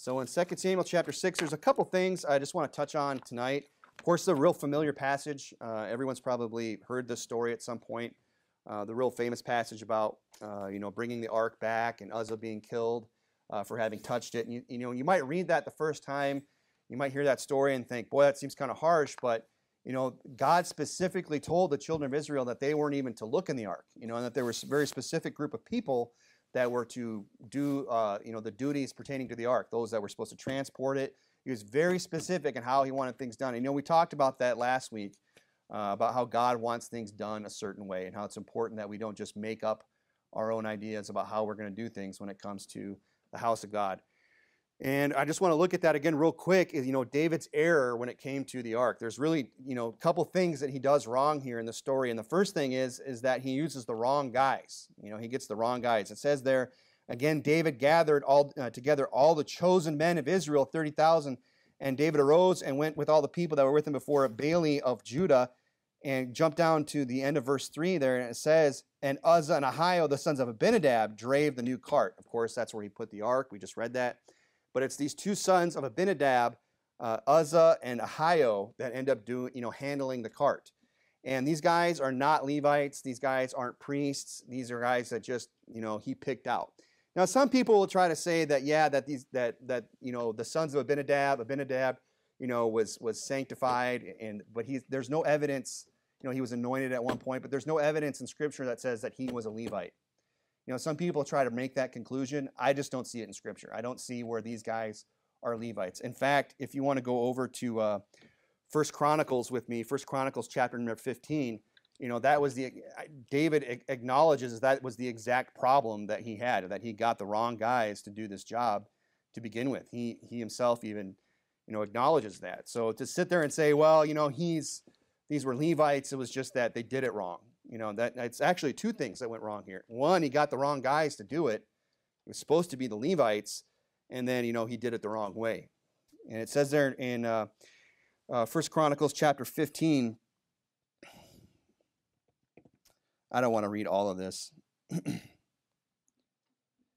So in 2 Samuel chapter 6, there's a couple things I just want to touch on tonight. Of course, the real familiar passage. Uh, everyone's probably heard this story at some point. Uh, the real famous passage about, uh, you know, bringing the ark back and Uzzah being killed uh, for having touched it. And you, you know, you might read that the first time. You might hear that story and think, boy, that seems kind of harsh. But you know, God specifically told the children of Israel that they weren't even to look in the ark. You know, and that there was a very specific group of people that were to do, uh, you know, the duties pertaining to the ark. Those that were supposed to transport it. He was very specific in how he wanted things done. And, you know, we talked about that last week uh, about how God wants things done a certain way and how it's important that we don't just make up our own ideas about how we're going to do things when it comes to the house of God. And I just want to look at that again real quick. Is, you know, David's error when it came to the ark. There's really, you know, a couple things that he does wrong here in the story. And the first thing is, is that he uses the wrong guys. You know, he gets the wrong guys. It says there, again, David gathered all uh, together all the chosen men of Israel, 30,000. And David arose and went with all the people that were with him before Baale of Judah and jump down to the end of verse 3 there, and it says, And Uzzah and Ahio, the sons of Abinadab, drave the new cart. Of course, that's where he put the ark. We just read that. But it's these two sons of Abinadab, uh, Uzzah and Ahio, that end up doing, you know, handling the cart. And these guys are not Levites. These guys aren't priests. These are guys that just, you know, he picked out. Now, some people will try to say that, yeah, that these, that, that, you know, the sons of Abinadab, Abinadab, you know, was, was sanctified, and, but he's, there's no evidence, you know, he was anointed at one point, but there's no evidence in Scripture that says that he was a Levite. You know, some people try to make that conclusion. I just don't see it in Scripture. I don't see where these guys are Levites. In fact, if you want to go over to uh, First Chronicles with me, First Chronicles chapter number 15, you know, that was the, David acknowledges that was the exact problem that he had, that he got the wrong guys to do this job to begin with. He, he himself even, you know, acknowledges that. So to sit there and say, well, you know, he's, these were Levites, it was just that they did it wrong. You know, that it's actually two things that went wrong here. One, he got the wrong guys to do it. It was supposed to be the Levites, and then you know he did it the wrong way. And it says there in uh, uh, First Chronicles chapter 15. I don't want to read all of this.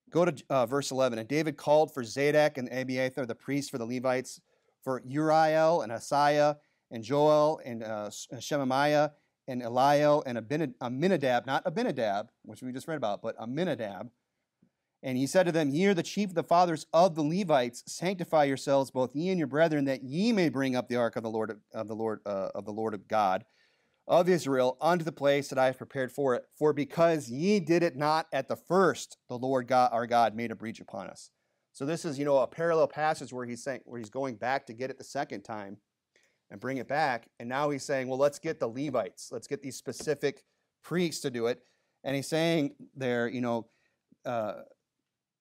Go to uh, verse 11. And David called for Zadok and Abiathar, the priests for the Levites, for Uriel and Asaiah and Joel and uh, Shemaiah and Eliel and Amminadab, not Abinadab, which we just read about, but Amminadab. And he said to them, Ye are the chief of the fathers of the Levites. Sanctify yourselves, both ye and your brethren, that ye may bring up the ark of the Lord of the Lord uh, of the Lord of God of Israel unto the place that I have prepared for it. For because ye did it not at the first, the Lord God our God made a breach upon us. So this is, you know, a parallel passage where he's saying where he's going back to get it the second time and bring it back. And now he's saying, well, let's get the Levites. Let's get these specific priests to do it. And he's saying there, you know, uh,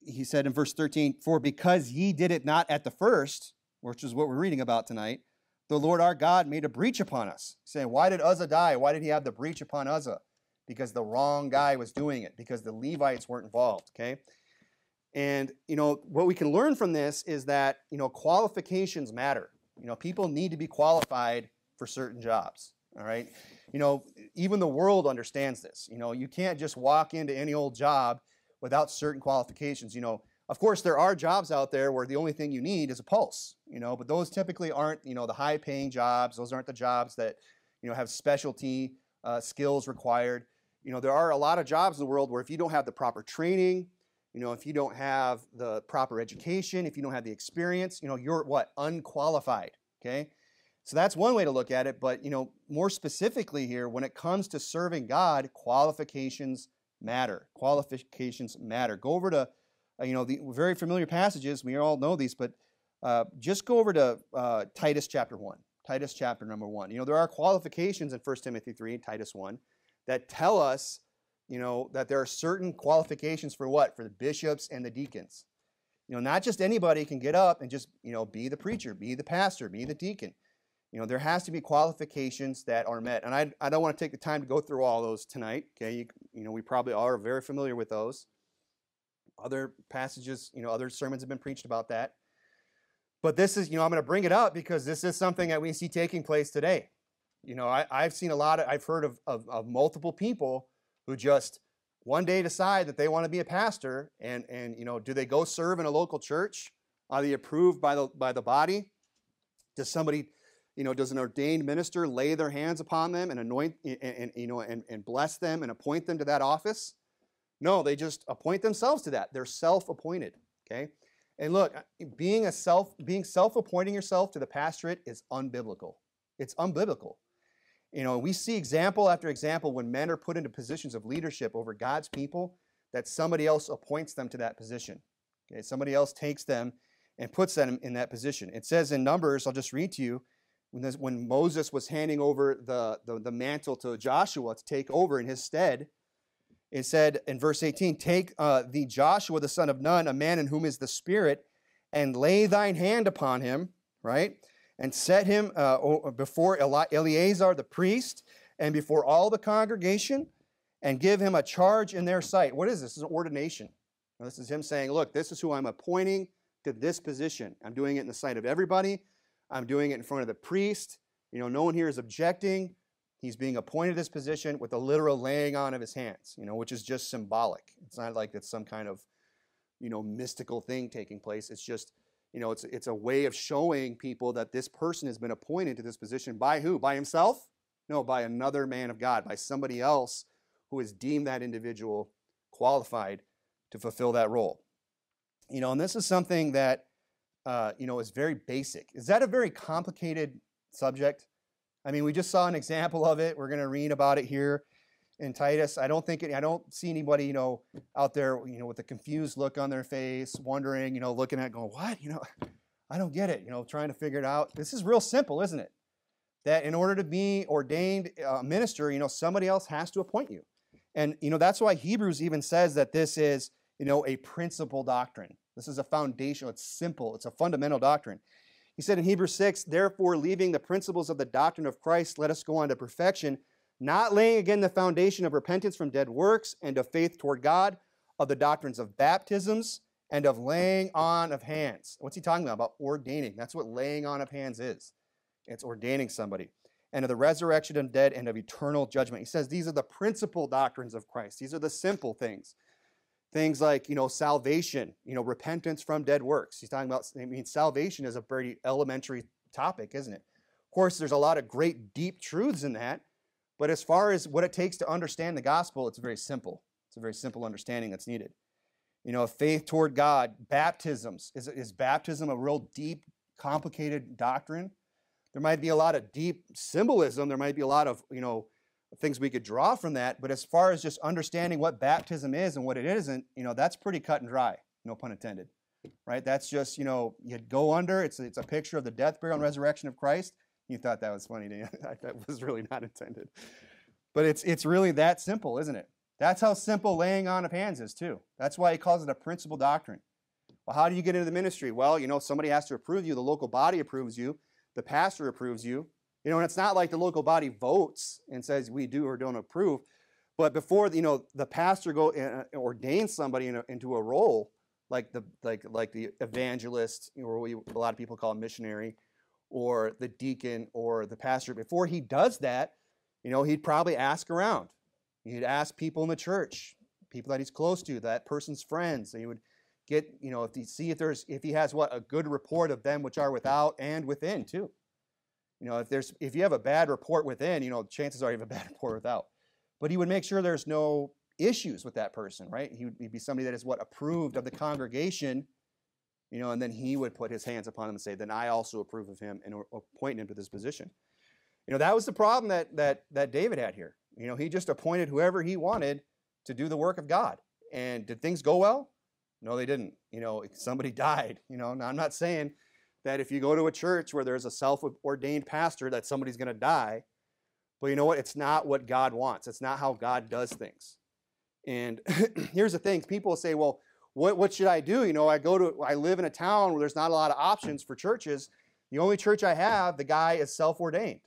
he said in verse 13, For because ye did it not at the first, which is what we're reading about tonight, the Lord our God made a breach upon us. He's saying, why did Uzzah die? Why did he have the breach upon Uzzah? Because the wrong guy was doing it, because the Levites weren't involved, okay? And, you know, what we can learn from this is that, you know, qualifications matter. You know, people need to be qualified for certain jobs. All right. You know, even the world understands this. You know, you can't just walk into any old job without certain qualifications. You know, of course, there are jobs out there where the only thing you need is a pulse, you know, but those typically aren't, you know, the high paying jobs. Those aren't the jobs that, you know, have specialty uh, skills required. You know, there are a lot of jobs in the world where if you don't have the proper training, you know, if you don't have the proper education, if you don't have the experience, you know, you're what? Unqualified. Okay. So that's one way to look at it. But, you know, more specifically here, when it comes to serving God, qualifications matter. Qualifications matter. Go over to, uh, you know, the very familiar passages. We all know these, but uh, just go over to uh, Titus chapter 1. Titus chapter number 1. You know, there are qualifications in 1 Timothy 3 and Titus 1 that tell us you know, that there are certain qualifications for what? For the bishops and the deacons. You know, not just anybody can get up and just, you know, be the preacher, be the pastor, be the deacon. You know, there has to be qualifications that are met. And I, I don't want to take the time to go through all those tonight. Okay, you, you know, we probably are very familiar with those. Other passages, you know, other sermons have been preached about that. But this is, you know, I'm going to bring it up because this is something that we see taking place today. You know, I, I've seen a lot of, I've heard of, of, of multiple people who just one day decide that they want to be a pastor and and you know do they go serve in a local church Are they approved by the, by the body? Does somebody, you know, does an ordained minister lay their hands upon them and anoint, and, and you know, and, and bless them and appoint them to that office? No, they just appoint themselves to that. They're self-appointed. Okay. And look, being a self, being self-appointing yourself to the pastorate is unbiblical. It's unbiblical. You know, we see example after example when men are put into positions of leadership over God's people that somebody else appoints them to that position. Okay, somebody else takes them and puts them in that position. It says in Numbers, I'll just read to you, when, this, when Moses was handing over the, the, the mantle to Joshua to take over in his stead, it said in verse 18, Take uh, the Joshua the son of Nun, a man in whom is the Spirit, and lay thine hand upon him, right? And set him uh, before Eleazar the priest and before all the congregation, and give him a charge in their sight. What is this? This is an ordination. Now, this is him saying, Look, this is who I'm appointing to this position. I'm doing it in the sight of everybody. I'm doing it in front of the priest. You know, no one here is objecting. He's being appointed this position with a literal laying on of his hands, you know, which is just symbolic. It's not like it's some kind of, you know, mystical thing taking place. It's just, you know, it's, it's a way of showing people that this person has been appointed to this position by who? By himself? No, by another man of God, by somebody else who has deemed that individual qualified to fulfill that role. You know, and this is something that, uh, you know, is very basic. Is that a very complicated subject? I mean, we just saw an example of it. We're going to read about it here in Titus. I don't think it, I don't see anybody, you know, out there, you know, with a confused look on their face, wondering, you know, looking at, going, what, you know, I don't get it, you know, trying to figure it out. This is real simple, isn't it? That in order to be ordained uh, minister, you know, somebody else has to appoint you, and you know that's why Hebrews even says that this is, you know, a principal doctrine. This is a foundation. It's simple. It's a fundamental doctrine. He said in Hebrews 6, therefore, leaving the principles of the doctrine of Christ, let us go on to perfection, not laying again the foundation of repentance from dead works and of faith toward God, of the doctrines of baptisms and of laying on of hands. What's he talking about? About ordaining. That's what laying on of hands is. It's ordaining somebody. And of the resurrection of dead and of eternal judgment. He says these are the principal doctrines of Christ. These are the simple things things like you know salvation you know repentance from dead works he's talking about i mean salvation is a very elementary topic isn't it of course there's a lot of great deep truths in that but as far as what it takes to understand the gospel it's very simple it's a very simple understanding that's needed you know faith toward god baptisms is, is baptism a real deep complicated doctrine there might be a lot of deep symbolism there might be a lot of you know things we could draw from that. But as far as just understanding what baptism is and what it isn't, you know, that's pretty cut and dry, no pun intended. Right? That's just, you know, you go under, it's, it's a picture of the death, burial, and resurrection of Christ. You thought that was funny, you? that was really not intended. But it's, it's really that simple, isn't it? That's how simple laying on of hands is, too. That's why he calls it a principal doctrine. Well, how do you get into the ministry? Well, you know, somebody has to approve you. The local body approves you. The pastor approves you. You know, and it's not like the local body votes and says we do or don't approve. But before you know, the pastor go uh, ordains somebody in a, into a role like the like like the evangelist, or we, a lot of people call a missionary, or the deacon or the pastor. Before he does that, you know, he'd probably ask around. He'd ask people in the church, people that he's close to, that person's friends. He would get, you know, if he see if there's if he has what a good report of them which are without and within too. You know, if there's if you have a bad report within, you know, chances are you have a bad report without. But he would make sure there's no issues with that person, right? He would be somebody that is what approved of the congregation, you know, and then he would put his hands upon him and say, "Then I also approve of him and appoint him to this position." You know, that was the problem that that that David had here. You know, he just appointed whoever he wanted to do the work of God. And did things go well? No, they didn't. You know, somebody died. You know, now I'm not saying that if you go to a church where there's a self ordained pastor, that somebody's going to die. But you know what? It's not what God wants. It's not how God does things. And here's the thing people say, well, what, what should I do? You know, I go to, I live in a town where there's not a lot of options for churches. The only church I have, the guy is self ordained.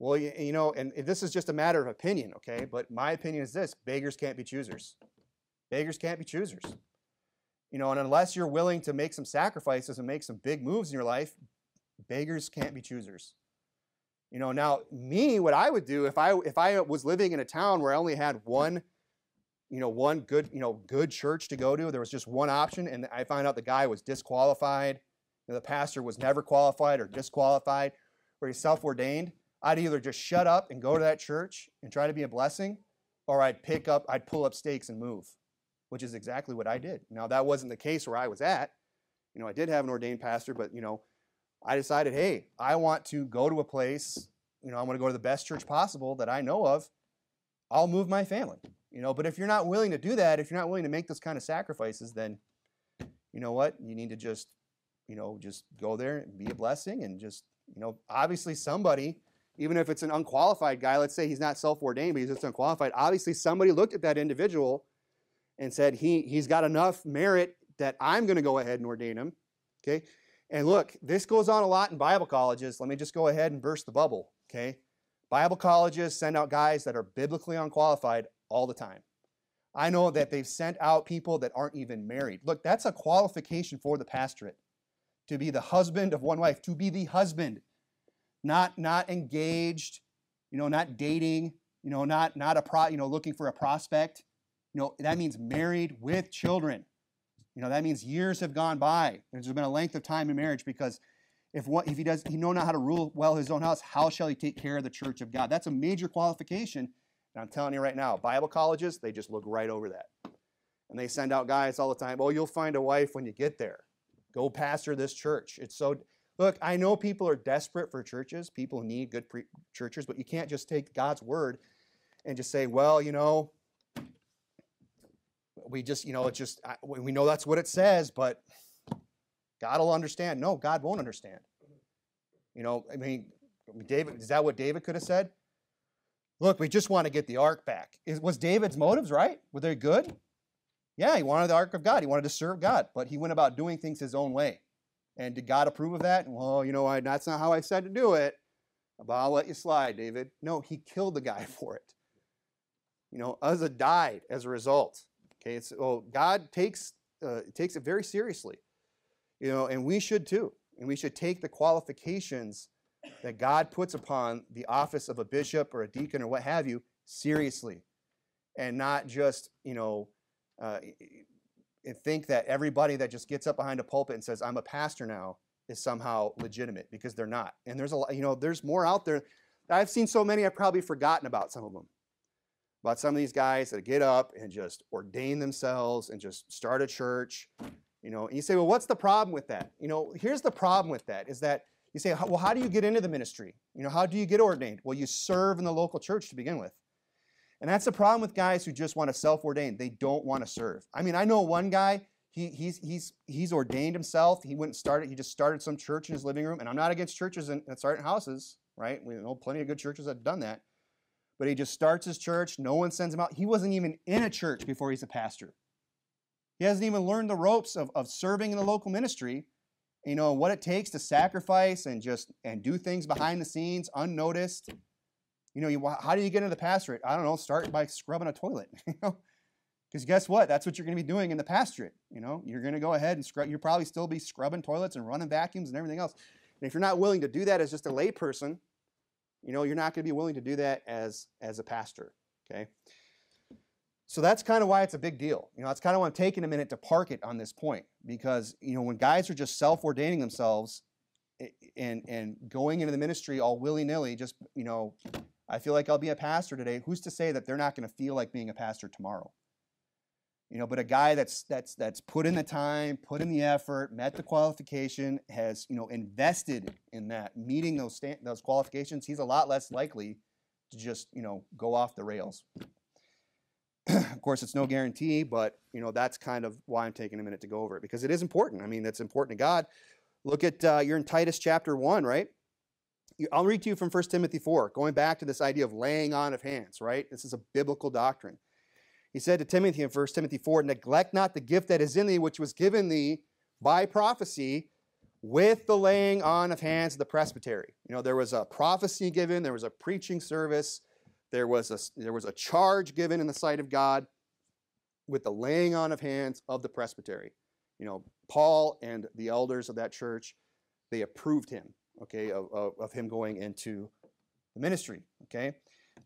Well, you, you know, and this is just a matter of opinion, okay? But my opinion is this beggars can't be choosers. Beggars can't be choosers. You know, and unless you're willing to make some sacrifices and make some big moves in your life, beggars can't be choosers. You know, now me, what I would do if I if I was living in a town where I only had one you know, one good, you know, good church to go to. There was just one option, and I found out the guy was disqualified. You know, the pastor was never qualified or disqualified, or he's self-ordained. I'd either just shut up and go to that church and try to be a blessing, or I'd pick up, I'd pull up stakes and move, which is exactly what I did. Now that wasn't the case where I was at. You know, I did have an ordained pastor, but you know, I decided, hey, I want to go to a place. You know, I'm going to go to the best church possible that I know of. I'll move my family. You know, but if you're not willing to do that, if you're not willing to make those kind of sacrifices, then you know what? You need to just, you know, just go there and be a blessing and just, you know, obviously somebody, even if it's an unqualified guy, let's say he's not self-ordained, but he's just unqualified, obviously somebody looked at that individual and said he he's got enough merit that I'm going to go ahead and ordain him. Okay? And look, this goes on a lot in Bible colleges. Let me just go ahead and burst the bubble, okay? Bible colleges send out guys that are biblically unqualified all the time. I know that they've sent out people that aren't even married. Look, that's a qualification for the pastorate to be the husband of one wife, to be the husband, not not engaged, you know, not dating, you know, not not a pro, you know, looking for a prospect. You know, that means married with children. You know, that means years have gone by. There's been a length of time in marriage because if what if he does he know not how to rule well his own house, how shall he take care of the church of God? That's a major qualification and I'm telling you right now, Bible colleges, they just look right over that. And they send out guys all the time, oh, you'll find a wife when you get there. Go pastor this church. It's so, look, I know people are desperate for churches. People need good pre- churches, but you can't just take God's word and just say, well, you know, we just, you know, it's just, we know that's what it says, but God will understand. No, God won't understand. You know, I mean, David, is that what David could have said? Look, we just want to get the ark back. was David's motives right? Were they good? Yeah, he wanted the ark of God. He wanted to serve God, but he went about doing things his own way. And did God approve of that? Well, you know, I, that's not how I said to do it. But I'll let you slide, David. No, he killed the guy for it. You know, Uzzah died as a result. Okay, so God takes uh, takes it very seriously. You know, and we should too. And we should take the qualifications that God puts upon the office of a bishop or a deacon or what have you seriously and not just, you know, uh, think that everybody that just gets up behind a pulpit and says, I'm a pastor now, is somehow legitimate because they're not. And there's a lot, you know, there's more out there. I've seen so many, I've probably forgotten about some of them. About some of these guys that get up and just ordain themselves and just start a church. You know, and you say, well, what's the problem with that? You know, here's the problem with that is that you say, well, how do you get into the ministry? You know, how do you get ordained? Well, you serve in the local church to begin with. And that's the problem with guys who just want to self-ordain. They don't want to serve. I mean, I know one guy, he, he's, he's, he's ordained himself. He went and started, he just started some church in his living room. And I'm not against churches and, starting houses, right? We know plenty of good churches that have done that. But he just starts his church. No one sends him out. He wasn't even in a church before he's a pastor. He hasn't even learned the ropes of, of serving in the local ministry. You know what it takes to sacrifice and just and do things behind the scenes unnoticed. You know you, how do you get into the pastorate? I don't know start by scrubbing a toilet you know? Because guess what? That's what you're going to be doing in the pastorate you know? You're going to go ahead and scrub you'll probably still be scrubbing toilets and running vacuums and everything else. And if you're not willing to do that as just a layperson you know you're not going to be willing to do that as as a pastor okay so that's kind of why it's a big deal. You know, that's kind of why I'm taking a minute to park it on this point because you know when guys are just self-ordaining themselves and and going into the ministry all willy-nilly, just you know, I feel like I'll be a pastor today. Who's to say that they're not going to feel like being a pastor tomorrow? You know, but a guy that's that's that's put in the time, put in the effort, met the qualification, has you know invested in that, meeting those sta- those qualifications, he's a lot less likely to just you know go off the rails. of course, it's no guarantee, but you know that's kind of why I'm taking a minute to go over it because it is important. I mean, it's important to God. Look at uh, you're in Titus chapter one, right? I'll read to you from 1 Timothy 4, going back to this idea of laying on of hands, right? This is a biblical doctrine. He said to Timothy in 1 Timothy 4, Neglect not the gift that is in thee, which was given thee by prophecy with the laying on of hands of the presbytery. You know, there was a prophecy given, there was a preaching service, there was, a, there was a charge given in the sight of God with the laying on of hands of the presbytery. You know, Paul and the elders of that church, they approved him, okay, of, of, of him going into the ministry, okay?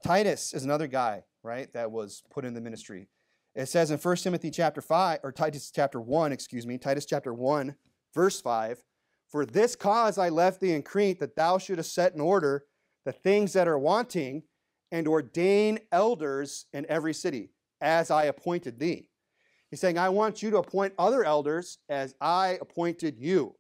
Titus is another guy, right, that was put in the ministry. It says in 1 Timothy chapter 5, or Titus chapter 1, excuse me, Titus chapter 1, verse 5, For this cause I left thee in Crete, that thou shouldest set in order the things that are wanting, and ordain elders in every city, as I appointed thee. He's saying, I want you to appoint other elders as I appointed you.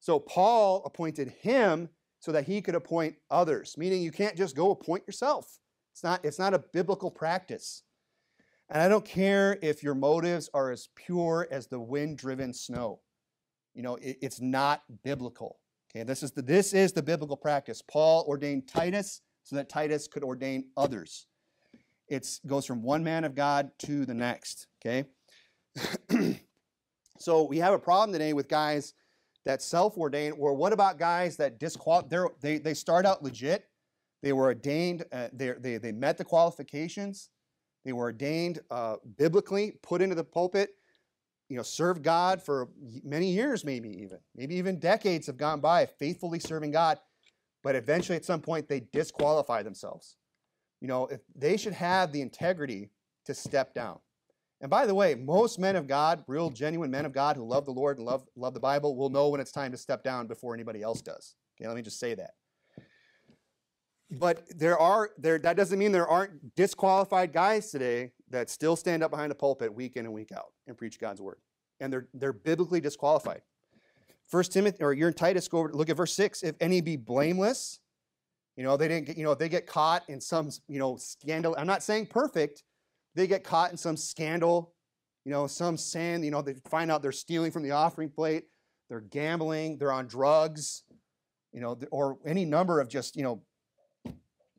So Paul appointed him so that he could appoint others, meaning you can't just go appoint yourself. It's not, it's not a biblical practice. And I don't care if your motives are as pure as the wind driven snow. You know, it, it's not biblical. Okay, this is, the, this is the biblical practice. Paul ordained Titus so that Titus could ordain others. It goes from one man of God to the next. Okay? so we have a problem today with guys that self-ordain, or what about guys that disqual- They, they start out legit. They were ordained, uh, they, they, they met the qualifications. They were ordained uh, biblically, put into the pulpit, you know, served God for many years, maybe even. Maybe even decades have gone by faithfully serving God. But eventually, at some point, they disqualify themselves. You know, if they should have the integrity to step down. And by the way, most men of God, real genuine men of God who love the Lord and love, love the Bible, will know when it's time to step down before anybody else does. Okay, let me just say that. But there are there that doesn't mean there aren't disqualified guys today that still stand up behind a pulpit week in and week out and preach God's word. And they're they're biblically disqualified. First Timothy or you're in Titus, go over look at verse 6. If any be blameless, you know, they didn't get, you know, if they get caught in some, you know, scandal. I'm not saying perfect, they get caught in some scandal, you know, some sin, you know, they find out they're stealing from the offering plate, they're gambling, they're on drugs, you know, or any number of just, you know,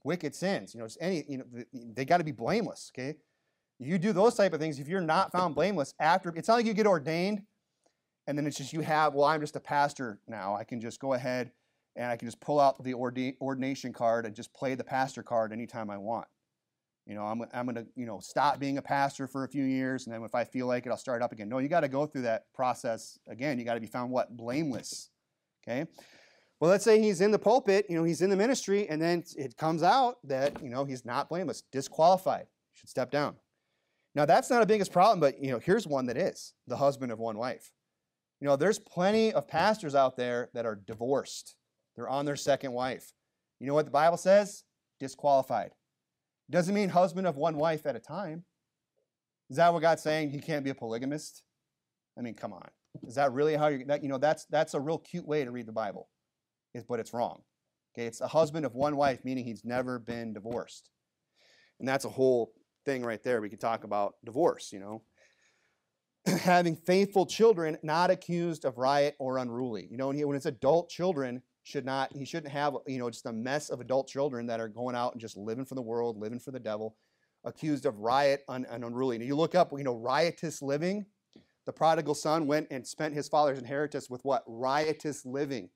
wicked sins, you know, just any, you know, they got to be blameless, okay? You do those type of things, if you're not found blameless after, it's not like you get ordained and then it's just you have, well, I'm just a pastor now. I can just go ahead and I can just pull out the ordination card and just play the pastor card anytime I want. You know, I'm, I'm going to, you know, stop being a pastor for a few years, and then if I feel like it, I'll start up again. No, you got to go through that process again. You got to be found what? Blameless. Okay? Well, let's say he's in the pulpit, you know, he's in the ministry, and then it comes out that, you know, he's not blameless, disqualified, should step down. Now, that's not a biggest problem, but, you know, here's one that is the husband of one wife. You know, there's plenty of pastors out there that are divorced, they're on their second wife. You know what the Bible says? Disqualified. Doesn't mean husband of one wife at a time. Is that what God's saying? He can't be a polygamist? I mean, come on. Is that really how you're that you know that's that's a real cute way to read the Bible. Is but it's wrong. Okay, it's a husband of one wife, meaning he's never been divorced. And that's a whole thing right there. We could talk about divorce, you know. Having faithful children, not accused of riot or unruly. You know, when it's adult children, should not he shouldn't have you know just a mess of adult children that are going out and just living for the world living for the devil accused of riot and, unruly. And you look up you know riotous living. The prodigal son went and spent his father's inheritance with what? Riotous living.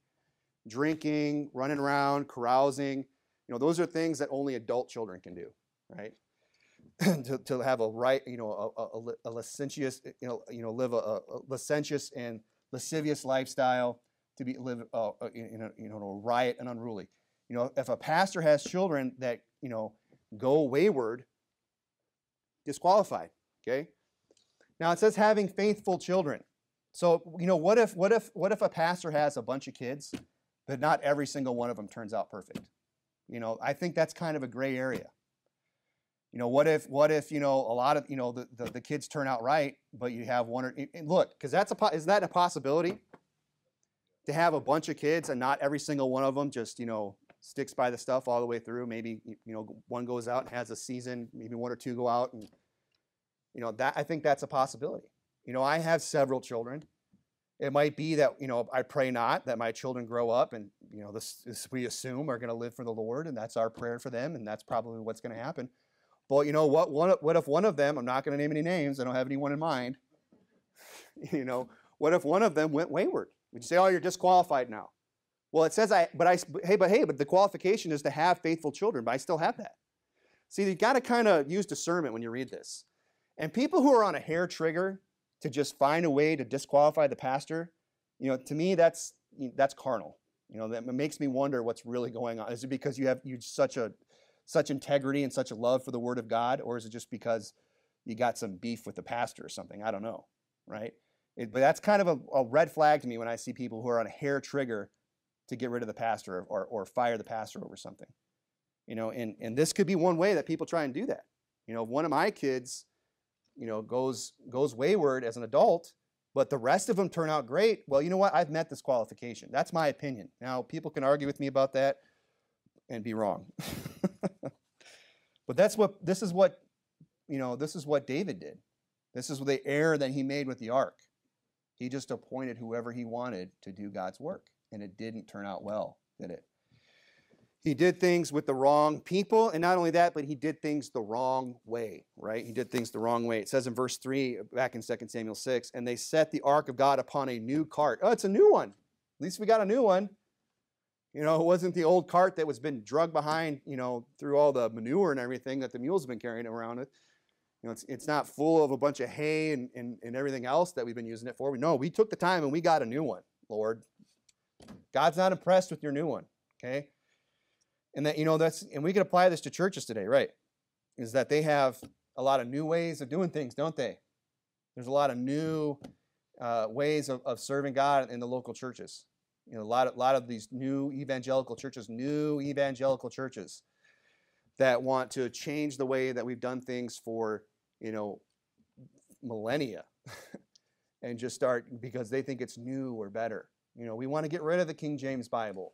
Drinking running around carousing. You know those are things that only adult children can do right to, to have a right you know a, a, a licentious you know you know live a, a licentious and lascivious lifestyle to be live uh, uh in, a, you know, a riot and unruly. You know, if a pastor has children that you know go wayward, disqualified. Okay. Now it says having faithful children. So you know, what if what if what if a pastor has a bunch of kids, but not every single one of them turns out perfect? You know, I think that's kind of a gray area. You know, what if what if you know a lot of you know the, the, the kids turn out right, but you have one or look because that's a is that a possibility? to have a bunch of kids and not every single one of them just, you know, sticks by the stuff all the way through. Maybe, you know, one goes out and has a season, maybe one or two go out and, you know, that I think that's a possibility. You know, I have several children. It might be that, you know, I pray not that my children grow up and, you know, this, this we assume are going to live for the Lord and that's our prayer for them and that's probably what's going to happen. But you know what? What if one of them, I'm not going to name any names, I don't have anyone in mind, you know, what if one of them went wayward? Would you say, oh, you're disqualified now? Well, it says, I, but I, hey, but hey, but the qualification is to have faithful children, but I still have that. See, you've got to kind of use discernment when you read this. And people who are on a hair trigger to just find a way to disqualify the pastor, you know, to me, that's, that's carnal. You know, that makes me wonder what's really going on. Is it because you have you such a such integrity and such a love for the Word of God, or is it just because you got some beef with the pastor or something. I don't know, right? It, but that's kind of a, a, red flag to me when I see people who are on a hair trigger to get rid of the pastor or, or fire the pastor over something. You know, and, and this could be one way that people try and do that. You know, if one of my kids, you know, goes goes wayward as an adult, but the rest of them turn out great. Well, you know what? I've met this qualification. That's my opinion. Now, people can argue with me about that and be wrong. but that's what this is what you know, this is what David did. This is the error that he made with the ark. He just appointed whoever he wanted to do God's work, and it didn't turn out well, did it? He did things with the wrong people, and not only that, but he did things the wrong way, right? He did things the wrong way. It says in verse 3, back in 2 Samuel 6, and they set the ark of God upon a new cart. Oh, it's a new one. At least we got a new one. You know, it wasn't the old cart that was been drugged behind, you know, through all the manure and everything that the mules have been carrying around it. You know, it's, it's not full of a bunch of hay and, and, and everything else that we've been using it for. No, we took the time and we got a new one, Lord. God's not impressed with your new one, okay? And that, you know, that's, and we can apply this to churches today, right? Is that they have a lot of new ways of doing things, don't they? There's a lot of new uh, ways of, of serving God in the local churches. You know, a lot of, lot of these new evangelical churches, new evangelical churches that want to change the way that we've done things for, you know, millennia and just start because they think it's new or better. You know, we want to get rid of the King James Bible.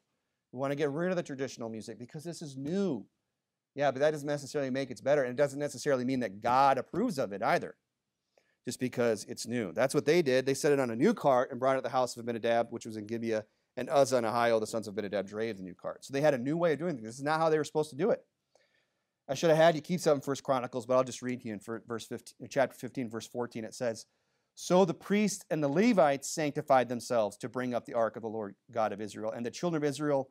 We want to get rid of the traditional music because this is new. Yeah, but that doesn't necessarily make it better. And it doesn't necessarily mean that God approves of it either, just because it's new. That's what they did. They set it on a new cart and brought it to the house of Abinadab, which was in Gibeah, and Uzzah and Ahio, the sons of Abinadab, drave the new cart. So they had a new way of doing things. This is not how they were supposed to do it. I should have had you keep some First Chronicles, but I'll just read to you in verse 15, chapter 15, verse 14. It says, So the priests and the Levites sanctified themselves to bring up the ark of the Lord God of Israel, and the children of Israel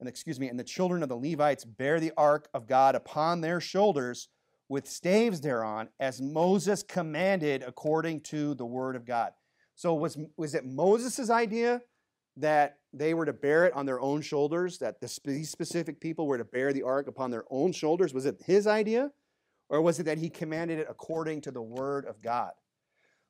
and excuse me, and the children of the Levites bear the ark of God upon their shoulders with staves thereon, as Moses commanded according to the word of God. So was, was it Moses' idea that they were to bear it on their own shoulders, that the, these specific people were to bear the ark upon their own shoulders? Was it his idea? Or was it that he commanded it according to the word of God?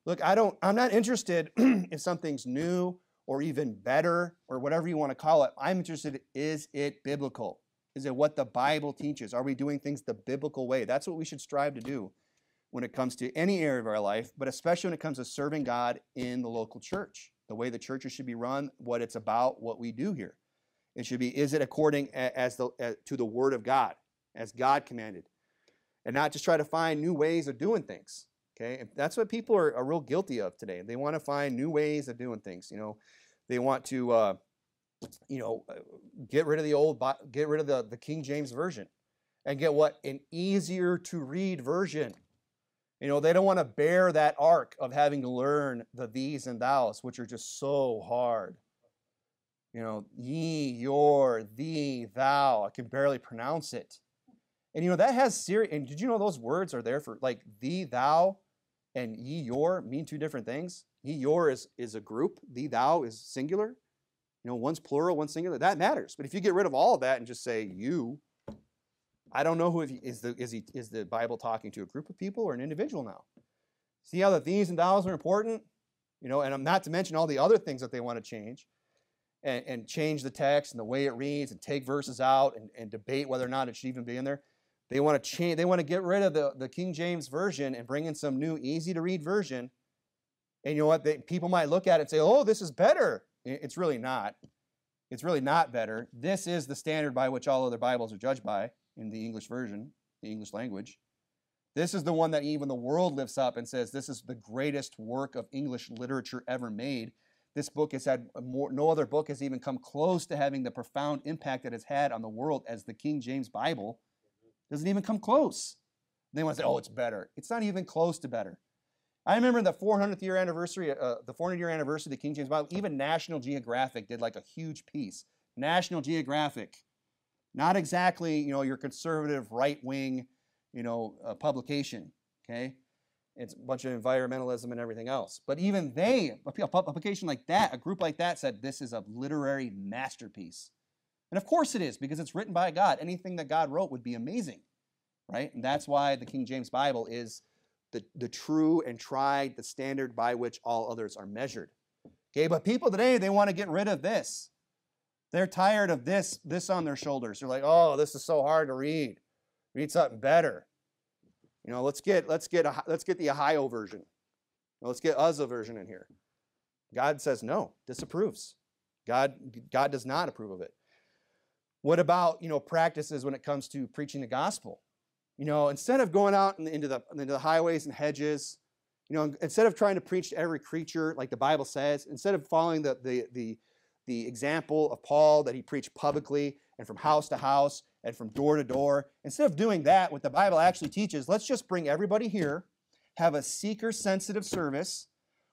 Look, I don't, I'm not interested if something's new or even better or whatever you want to call it. I'm interested is it biblical? Is it what the Bible teaches? Are we doing things the biblical way? That's what we should strive to do when it comes to any area of our life, but especially when it comes to serving God in the local church. The way the churches should be run, what it's about, what we do here. It should be is it according as the as, to the word of God, as God commanded. And not just try to find new ways of doing things. Okay, and that's what people are, are real guilty of today. They want to find new ways of doing things. You know, they want to, uh, you know, uh, get rid of the old, get rid of the, the King James version, and get what an easier to read version. You know, they don't want to bear that ark of having to learn the these and thous, which are just so hard. You know, ye, your, thee, thou. I can barely pronounce it. And you know, that has serious, and did you know those words are there for like thee, thou? and ye your mean two different things. Ye your is, is a group, thee thou is singular. You know, one's plural, one's singular. That matters. But if you get rid of all of that and just say you, I don't know who is the is he is the Bible talking to a group of people or an individual now. See how the these and thous are important? You know, and I'm not to mention all the other things that they want to change. And, and change the text and the way it reads and take verses out and, and debate whether or not it should even be in there. They want to change, they want to get rid of the, the King James Version and bring in some new, easy to read version. And you know what? They, people might look at it and say, oh, this is better. It's really not. It's really not better. This is the standard by which all other Bibles are judged by in the English version, the English language. This is the one that even the world lifts up and says this is the greatest work of English literature ever made. This book has had more, no other book has even come close to having the profound impact that it's had on the world as the King James Bible. Doesn't even come close. They want to say, oh, it's better. It's not even close to better. I remember the 400th year anniversary, uh, the 400 year anniversary of the King James Bible, even National Geographic did like a huge piece. National Geographic, not exactly, you know, your conservative right wing, you know, uh, publication, okay? It's a bunch of environmentalism and everything else. But even they, a publication like that, a group like that said this is a literary masterpiece. And of course it is, because it's written by God. Anything that God wrote would be amazing, right? And that's why the King James Bible is the, the true and tried, the standard by which all others are measured. Okay, but people today, they want to get rid of this. They're tired of this, this on their shoulders. They're like, oh, this is so hard to read. Read something better. You know, let's get let's get a, let's get the Ahio version. Let's get Uzzah version in here. God says no, disapproves. God God does not approve of it. What about you know practices when it comes to preaching the gospel? You know, instead of going out into the into the highways and hedges, you know, instead of trying to preach to every creature like the Bible says, instead of following the the the the example of Paul that he preached publicly and from house to house and from door to door. Instead of doing that, what the Bible actually teaches, let's just bring everybody here, have a seeker sensitive service.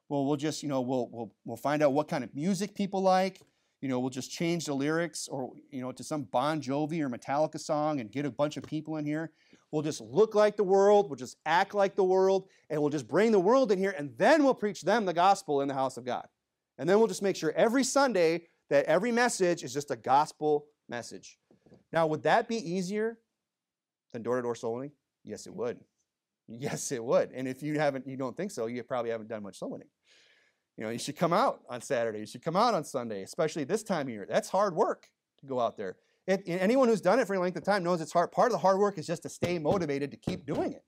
Well, we'll just, you know, we'll, we'll, we'll find out what kind of music people like. You know, we'll just change the lyrics or, you know, to some Bon Jovi or Metallica song and get a bunch of people in here. We'll just look like the world, we'll just act like the world, and we'll just bring the world in here, and then we'll preach them the gospel in the house of God. And then we'll just make sure every Sunday that every message is just a gospel message. Now, would that be easier than door to door soul winning? Yes, it would. Yes, it would. And if you haven't, you don't think so, you probably haven't done much soul winning. You know, you should come out on Saturday. You should come out on Sunday, especially this time of year. That's hard work to go out there. Anyone who's done it for a length of time knows it's hard. Part of the hard work is just to stay motivated to keep doing it,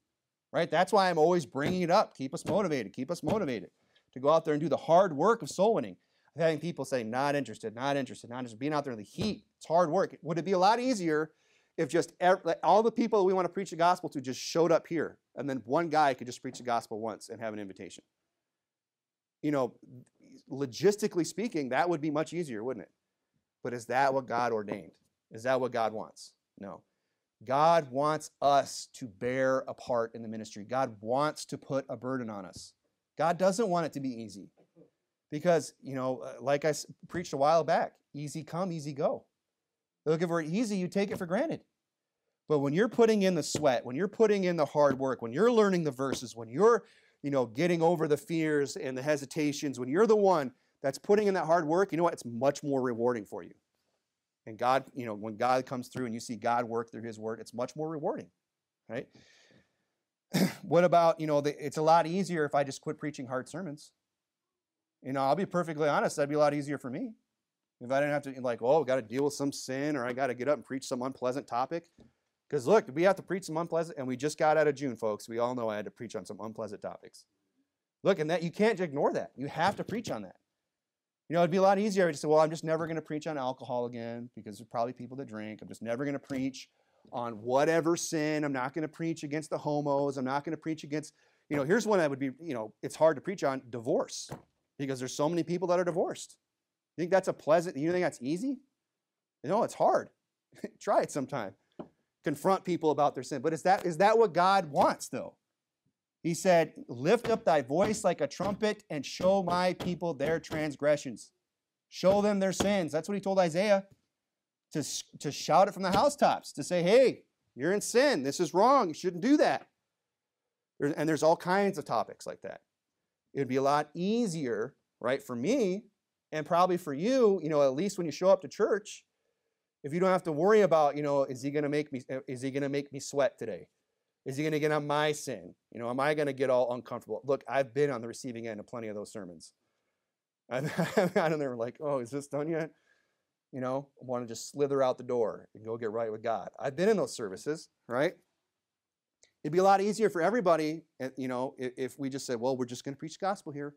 right? That's why I'm always bringing it up. Keep us motivated. Keep us motivated to go out there and do the hard work of soul winning having people say, not interested, not interested, not interested, being out there in the heat. It's hard work. Would it be a lot easier if just every, all the people we want to preach the gospel to just showed up here and then one guy could just preach the gospel once and have an invitation? You know, logistically speaking, that would be much easier, wouldn't it? But is that what God ordained? Is that what God wants? No. God wants us to bear a part in the ministry. God wants to put a burden on us. God doesn't want it to be easy. Because, you know, uh, like I preached a while back, easy come, easy go. Looking for easy, you take it for granted. But when you're putting in the sweat, when you're putting in the hard work, when you're learning the verses, when you're, you know, getting over the fears and the hesitations, when you're the one that's putting in that hard work, you know what? It's much more rewarding for you. And God, you know, when God comes through and you see God work through his word, it's much more rewarding, right? what about, you know, the, it's a lot easier if I just quit preaching hard sermons. You know, I'll be perfectly honest, that'd be a lot easier for me. If I didn't have to, like, oh, got to deal with some sin or I got to get up and preach some unpleasant topic. Because look, we have to preach some unpleasant, and we just got out of June, folks. We all know I had to preach on some unpleasant topics. Look, and that you can't ignore that. You have to preach on that. You know, it'd be a lot easier to say, well, I'm just never going to preach on alcohol again because there's probably people that drink. I'm just never going to preach on whatever sin. I'm not going to preach against the homos. I'm not going to preach against, you know, here's one that would be, you know, it's hard to preach on divorce because there's so many people that are divorced. You think that's a pleasant, you think that's easy? No, it's hard. Try it sometime. Confront people about their sin. But is that, is that what God wants, though? He said, Lift up thy voice like a trumpet and show my people their transgressions. Show them their sins. That's what he told Isaiah to, to shout it from the housetops, to say, Hey, you're in sin. This is wrong. You shouldn't do that. And there's all kinds of topics like that it would be a lot easier, right, for me and probably for you, you know, at least when you show up to church, if you don't have to worry about, you know, is he going to make me is he going to make me sweat today? Is he going to get on my sin? You know, am I going to get all uncomfortable? Look, I've been on the receiving end of plenty of those sermons. I've gotten there like, oh, is this done yet? You know, want to just slither out the door and go get right with God. I've been in those services, right? It'd be a lot easier for everybody, eh, you know, if we just said, well, we're just going to preach gospel here.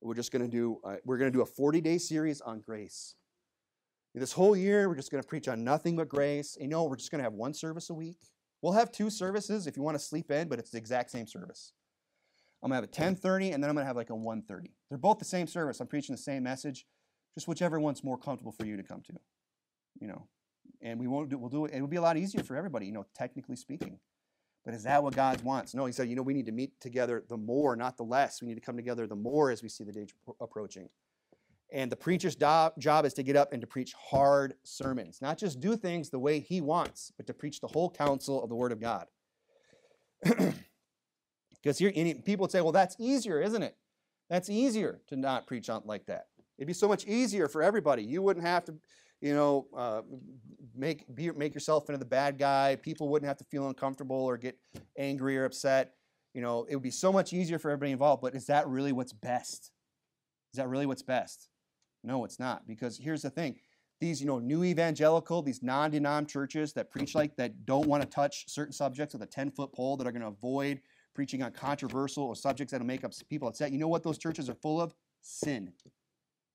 We're just going to do, uh, we're going to do a 40-day series on grace. This whole year, we're just going to preach on nothing but grace. You know, we're just going to have one service a week. We'll have two services if you want to sleep in, but it's the exact same service. I'm going to have a 10:30 and then I'm going to have like a 1:30. They're both the same service. I'm preaching the same message, just whichever one's more comfortable for you to come to. You know, and we won't do. We'll do it. It will be a lot easier for everybody. You know, technically speaking. But is that what God wants? No, he said, you know, we need to meet together the more, not the less. We need to come together the more as we see the day approaching. And the preacher's job, job is to get up and to preach hard sermons, not just do things the way he wants, but to preach the whole counsel of the Word of God. Because here, people would say, well, that's easier, isn't it? That's easier to not preach on like that. It'd be so much easier for everybody. You wouldn't have to you know, uh, make be, make yourself into the bad guy. People wouldn't have to feel uncomfortable or get angry or upset. you know, it would be so much easier for everybody involved, but is that really what's best? Is that really what's best? No, it's not. Because here's the thing these you know new evangelical these non-denom churches that preach like that don't want to touch certain subjects with a 10 foot pole that are going to avoid preaching on controversial or subjects that'll make up people upset you know what those churches are full of sin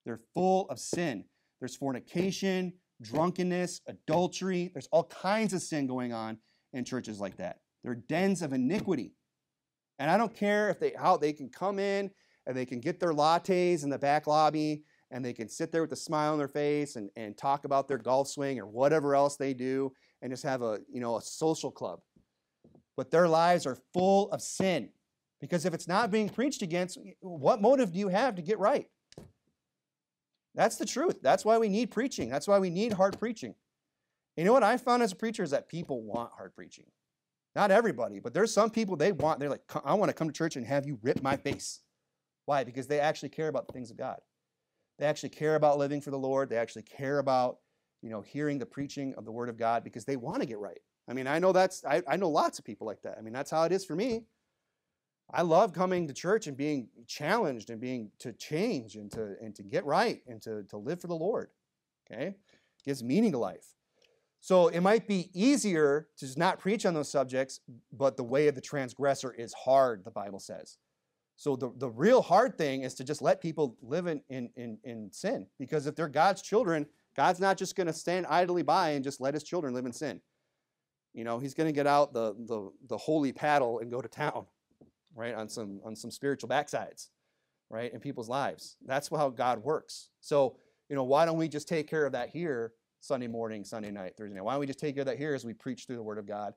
they're full of sin. There's fornication drunkenness adultery. There's all kinds of sin going on in churches like that. They're dens of iniquity. And i don't care if they how they can come in and they can get their lattes in the back lobby and they can sit there with a smile on their face and, and talk about their golf swing or whatever else they do and just have a you know a social club. But their lives are full of sin. Because if it's not being preached against what motive do you have to get right that's the truth that's why we need preaching that's why we need hard preaching you know what i found as a preacher is that people want hard preaching not everybody but there's some people they want they're like i want to come to church and have you rip my face why because they actually care about the things of god they actually care about living for the Lord. They actually care about, you know, hearing the preaching of the Word of God because they want to get right. I mean, I know that's I, I know lots of people like that. I mean, that's how it is for me. I love coming to church and being challenged and being to change and to and to get right and to, to live for the Lord. Okay? Gives meaning to life. So it might be easier to just not preach on those subjects, but the way of the transgressor is hard, the Bible says. So the, the real hard thing is to just let people live in, in, in, in sin. Because if they're God's children, God's not just going to stand idly by and just let his children live in sin. You know, he's going to get out the, the, the holy paddle and go to town, right, on some, on some spiritual backsides, right, in people's lives. That's how God works. So, you know, why don't we just take care of that here Sunday morning, Sunday night, Thursday night? Why don't we just take care of that here as we preach through the Word of God?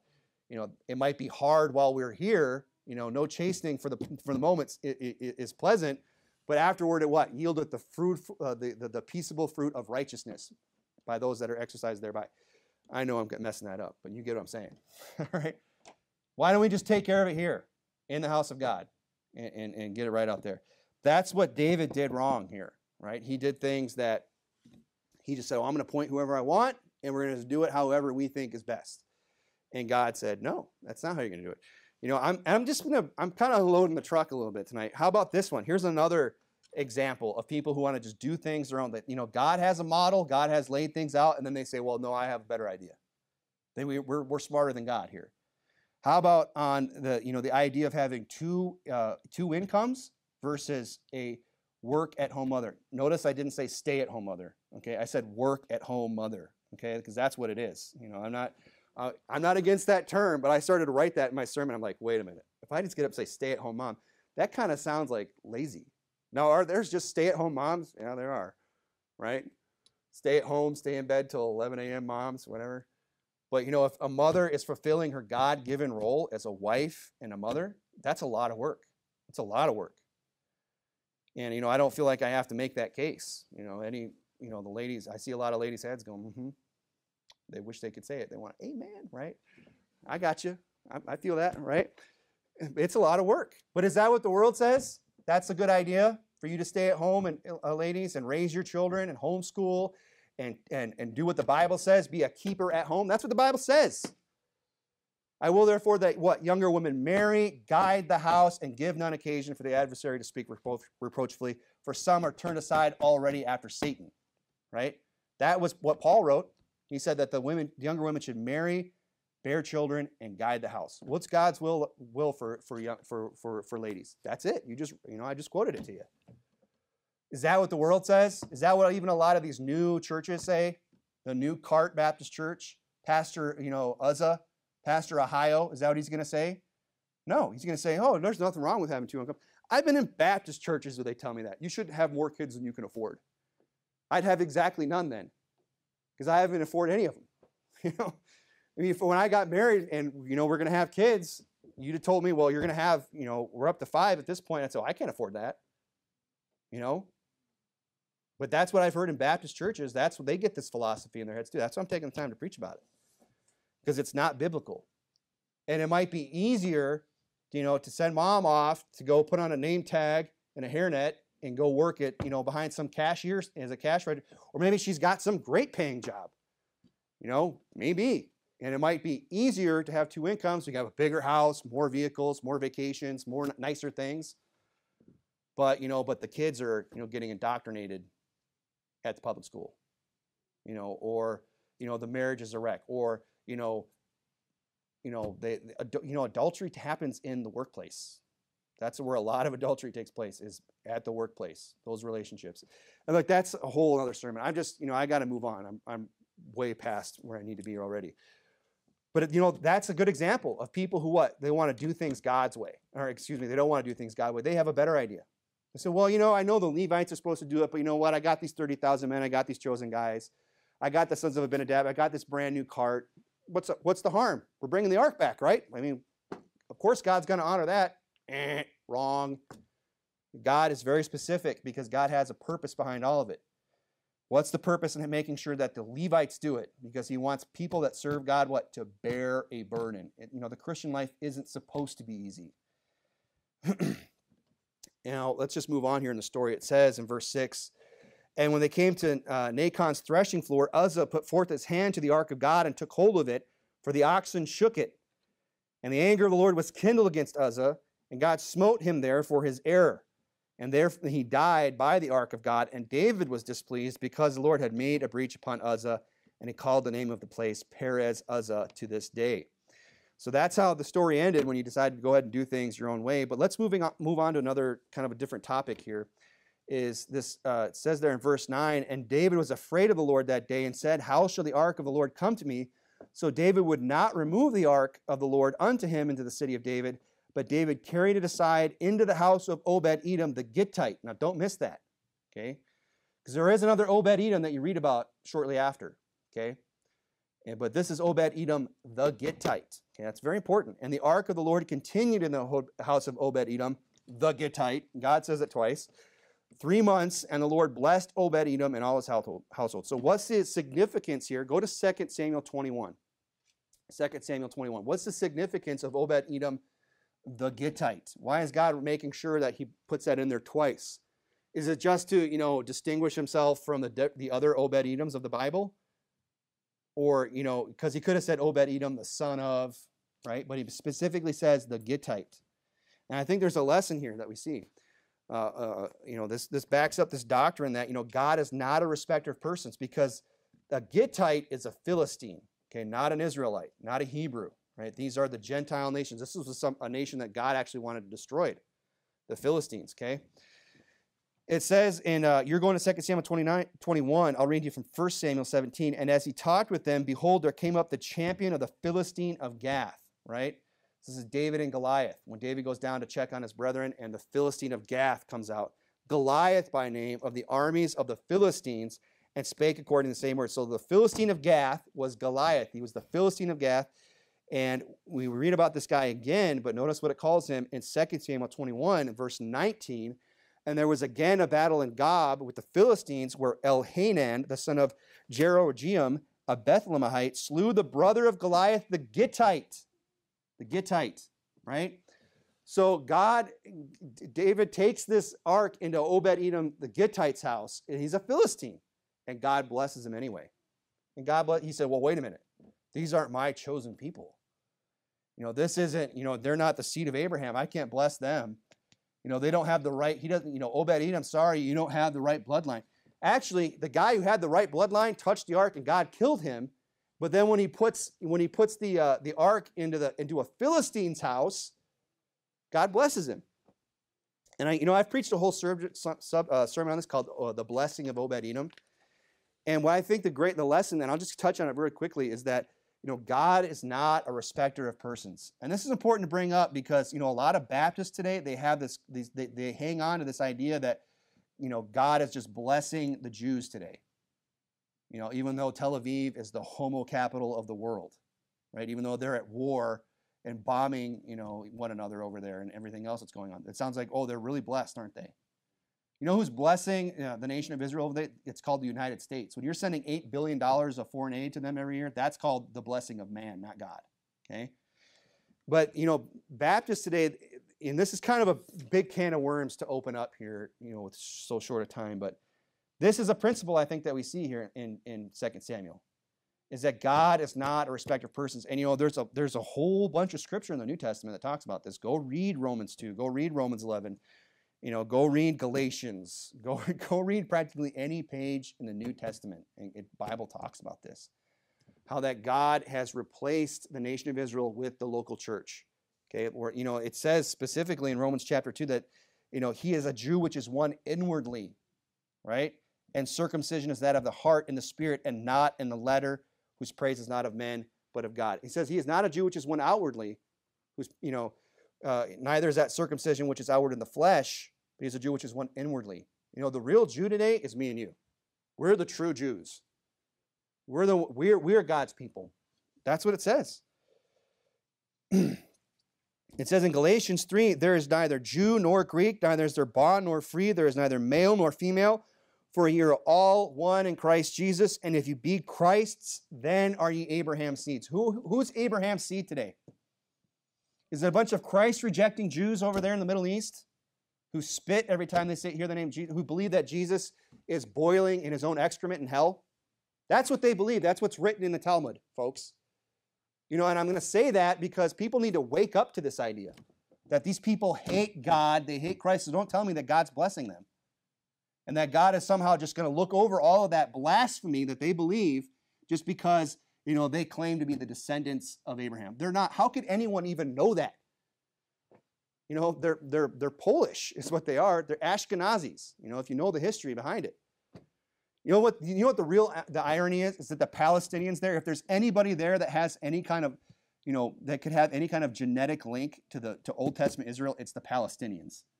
You know, it might be hard while we're here you know, no chastening for the for the moments is pleasant, but afterward it what yieldeth the fruit, uh, the, the the peaceable fruit of righteousness by those that are exercised thereby. I know I'm messing that up, but you get what I'm saying. All right. Why don't we just take care of it here in the house of God and, and, and get it right out there? That's what David did wrong here, right? He did things that he just said, well, I'm going to point whoever I want, and we're going to do it however we think is best. And God said, no, that's not how you're going to do it. You know, I'm, I'm just gonna, I'm kind of loading the truck a little bit tonight. How about this one? Here's another example of people who want to just do things their own. That you know, God has a model, God has laid things out, and then they say, "Well, no, I have a better idea." They, we, we're, we're smarter than God here. How about on the you know the idea of having two uh, two incomes versus a work at home mother? Notice I didn't say stay at home mother. Okay, I said work at home mother. Okay, because that's what it is. You know, I'm not uh, I'm not against that term, but I started to write that in my sermon. I'm like, wait a minute. If I just get up and say stay at home mom, that kind of sounds like lazy. Now, are there's just stay at home moms? Yeah, there are, right? Stay at home, stay in bed till 11 a.m. moms, whatever. But you know, if a mother is fulfilling her God given role as a wife and a mother, that's a lot of work. It's a lot of work. And you know, I don't feel like I have to make that case. You know, any, you know, the ladies, I see a lot of ladies' heads going, mm-hmm. They wish they could say it. They want, Amen, right? I got you. I, I feel that, right? It's a lot of work. But is that what the world says? That's a good idea for you to stay at home and uh, ladies and raise your children and homeschool and, and, and do what the Bible says, be a keeper at home. That's what the Bible says. I will therefore that what younger women marry, guide the house, and give none occasion for the adversary to speak repro- reproachfully. For some are turned aside already after Satan. Right? That was what Paul wrote. He said that the women, the younger women should marry, bear children, and guide the house. What's God's will will for for young, for for for ladies? That's it. You just you know I just quoted it to you. Is that what the world says? Is that what even a lot of these new churches say? The new Cart Baptist Church, Pastor you know Uzzah, Pastor Ahio. Is that what he's going to say? No, he's going to say, oh, there's nothing wrong with having two income. I've been in Baptist churches where they tell me that you should have more kids than you can afford. I'd have exactly none then because I haven't afforded any of them. You know, I mean, when I got married and you know we're going to have kids, you'd have told me, well, you're going to have, you know, we're up to five at this point. I said, I can't afford that. You know, but that's what I've heard in Baptist churches. That's what they get this philosophy in their heads too. That's why I'm taking the time to preach about it because it's not biblical, and it might be easier, you know, to send mom off to go put on a name tag and a hairnet and go work at, you know, behind some cashier as a cash register. Or maybe she's got some great paying job. You know, maybe. And it might be easier to have two incomes. You have a bigger house, more vehicles, more vacations, more nicer things. But you know, but the kids are you know getting indoctrinated at the public school, you know, or you know the marriage is a wreck, or you know, you know they you know adultery happens in the workplace. That's where a lot of adultery takes place is at the workplace, those relationships. And like that's a whole other sermon. I'm just, you know, I got to move on. I'm, I'm way past where I need to be already. But you know, that's a good example of people who what? They want to do things God's way. Or excuse me, they don't want to do things God's way. They have a better idea. They said, well, you know, I know the Levites are supposed to do it, but you know what? I got these 30,000 men. I got these chosen guys. I got the sons of Abinadab. I got this brand new cart. What's, what's the harm? We're bringing the ark back, right? I mean, of course God's going to honor that. Eh, wrong. God is very specific because God has a purpose behind all of it. What's the purpose in making sure that the Levites do it? Because he wants people that serve God what? To bear a burden. you know, the Christian life isn't supposed to be easy. now, let's just move on here in the story. It says in verse 6 And when they came to uh, Nachon's threshing floor, Uzzah put forth his hand to the ark of God and took hold of it, for the oxen shook it. And the anger of the Lord was kindled against Uzzah, and God smote him there for his error. And therefore he died by the ark of God. And David was displeased because the Lord had made a breach upon Uzzah, and he called the name of the place Perez Uzzah to this day. So that's how the story ended when you decided to go ahead and do things your own way. But let's moving on, move on to another kind of a different topic here. Is this uh, it says there in verse 9, and David was afraid of the Lord that day and said, How shall the ark of the Lord come to me? So David would not remove the ark of the Lord unto him into the city of David, but David carried it aside into the house of Obed Edom the Gittite. Now, don't miss that, okay? Because there is another Obed Edom that you read about shortly after, okay? But this is Obed Edom the Gittite. Okay, that's very important. And the ark of the Lord continued in the house of Obed Edom the Gittite. God says it twice. Three months, and the Lord blessed Obed Edom and all his household. So, what's the significance here? Go to 2 Samuel 21. 2 Samuel 21. What's the significance of Obed Edom the Gittite. Why is God making sure that he puts that in there twice? Is it just to, you know, distinguish himself from the, the other Obed Edoms of the Bible? Or, you know, because he could have said Obed Edom, the son of, right? But he specifically says the Gittite. And I think there's a lesson here that we see. Uh, uh, you know, this, this backs up this doctrine that, you know, God is not a respecter of persons because a Gittite is a Philistine, okay, not an Israelite, not a Hebrew, Right? These are the Gentile nations. This was some, a nation that God actually wanted to destroy, the Philistines. Okay. It says in, uh, you're going to 2 Samuel 29, 21. I'll read you from 1 Samuel 17. And as he talked with them, behold, there came up the champion of the Philistine of Gath. Right? This is David and Goliath. When David goes down to check on his brethren, and the Philistine of Gath comes out. Goliath by name of the armies of the Philistines and spake according to the same words. So the Philistine of Gath was Goliath. He was the Philistine of Gath. And we read about this guy again, but notice what it calls him in 2 Samuel 21, verse 19. And there was again a battle in Gob with the Philistines, where Elhanan, the son of Jaareoregim, a Bethlehemite, slew the brother of Goliath, the Gittite. The Gittite, right? So God, David takes this ark into Obed Edom, the Gittite's house, and he's a Philistine. And God blesses him anyway. And God, bless, he said, Well, wait a minute. These aren't my chosen people. You know, this isn't, you know, they're not the seed of Abraham. I can't bless them. You know, they don't have the right, he doesn't, you know, Obed Edom, sorry, you don't have the right bloodline. Actually, the guy who had the right bloodline touched the ark and God killed him. But then when he puts when he puts the uh, the ark into the into a Philistine's house, God blesses him. And I, you know, I've preached a whole sub, sub, uh, sermon on this called uh, "The Blessing of Obed Edom." And what I think the great the lesson, and I'll just touch on it very quickly, is that you know, God is not a respecter of persons. And this is important to bring up because, you know, a lot of Baptists today, they have this, these, they, they hang on to this idea that, you know, God is just blessing the Jews today. You know, even though Tel Aviv is the homo capital of the world, right? Even though they're at war and bombing, you know, one another over there and everything else that's going on. It sounds like, oh, they're really blessed, aren't they? You know who's blessing uh, the nation of Israel? It's called the United States. When you're sending $8 billion of foreign aid to them every year, that's called the blessing of man, not God. Okay? But, you know, Baptists today, and this is kind of a big can of worms to open up here, you know, with so short a time, but this is a principle I think that we see here in, in 2 Samuel. is that God is not a respecter of persons. And you know, there's a there's a whole bunch of scripture in the New Testament that talks about this. Go read Romans 2, go read Romans 11. You know, go read Galatians. Go go read practically any page in the New Testament. And Bible talks about this. How that God has replaced the nation of Israel with the local church. Okay, or you know, it says specifically in Romans chapter 2 that you know, he is a Jew which is one inwardly, right? And circumcision is that of the heart and the spirit and not in the letter, whose praise is not of men, but of God. He says he is not a Jew which is one outwardly, who's, you know, uh, neither is that circumcision which is outward in the flesh, but he's a Jew which is one inwardly. You know, the real Jew today is me and you. We're the true Jews. We're the we're we're God's people. That's what it says. It says in Galatians 3 there is neither Jew nor Greek, neither is there bond nor free, there is neither male nor female, for ye are all one in Christ Jesus. And if you be Christ's, then are ye Abraham's seeds. Who, who's Abraham's seed today? Is it a bunch of Christ rejecting Jews over there in the Middle East who spit every time they say, hear the name Jesus, who believe that Jesus is boiling in his own excrement in hell? That's what they believe. That's what's written in the Talmud, folks. You know, and I'm going to say that because people need to wake up to this idea that these people hate God, they hate Christ. So don't tell me that God's blessing them. And that God is somehow just going to look over all of that blasphemy that they believe just because, you know, they claim to be the descendants of Abraham. They're not. How could anyone even know that? You know, they're they're they're Polish is what they are. They're Ashkenazis, you know, if you know the history behind it. You know what? You know what the real the irony is? Is that the Palestinians there, if there's anybody there that has any kind of, you know, that could have any kind of genetic link to the to Old Testament Israel, it's the Palestinians.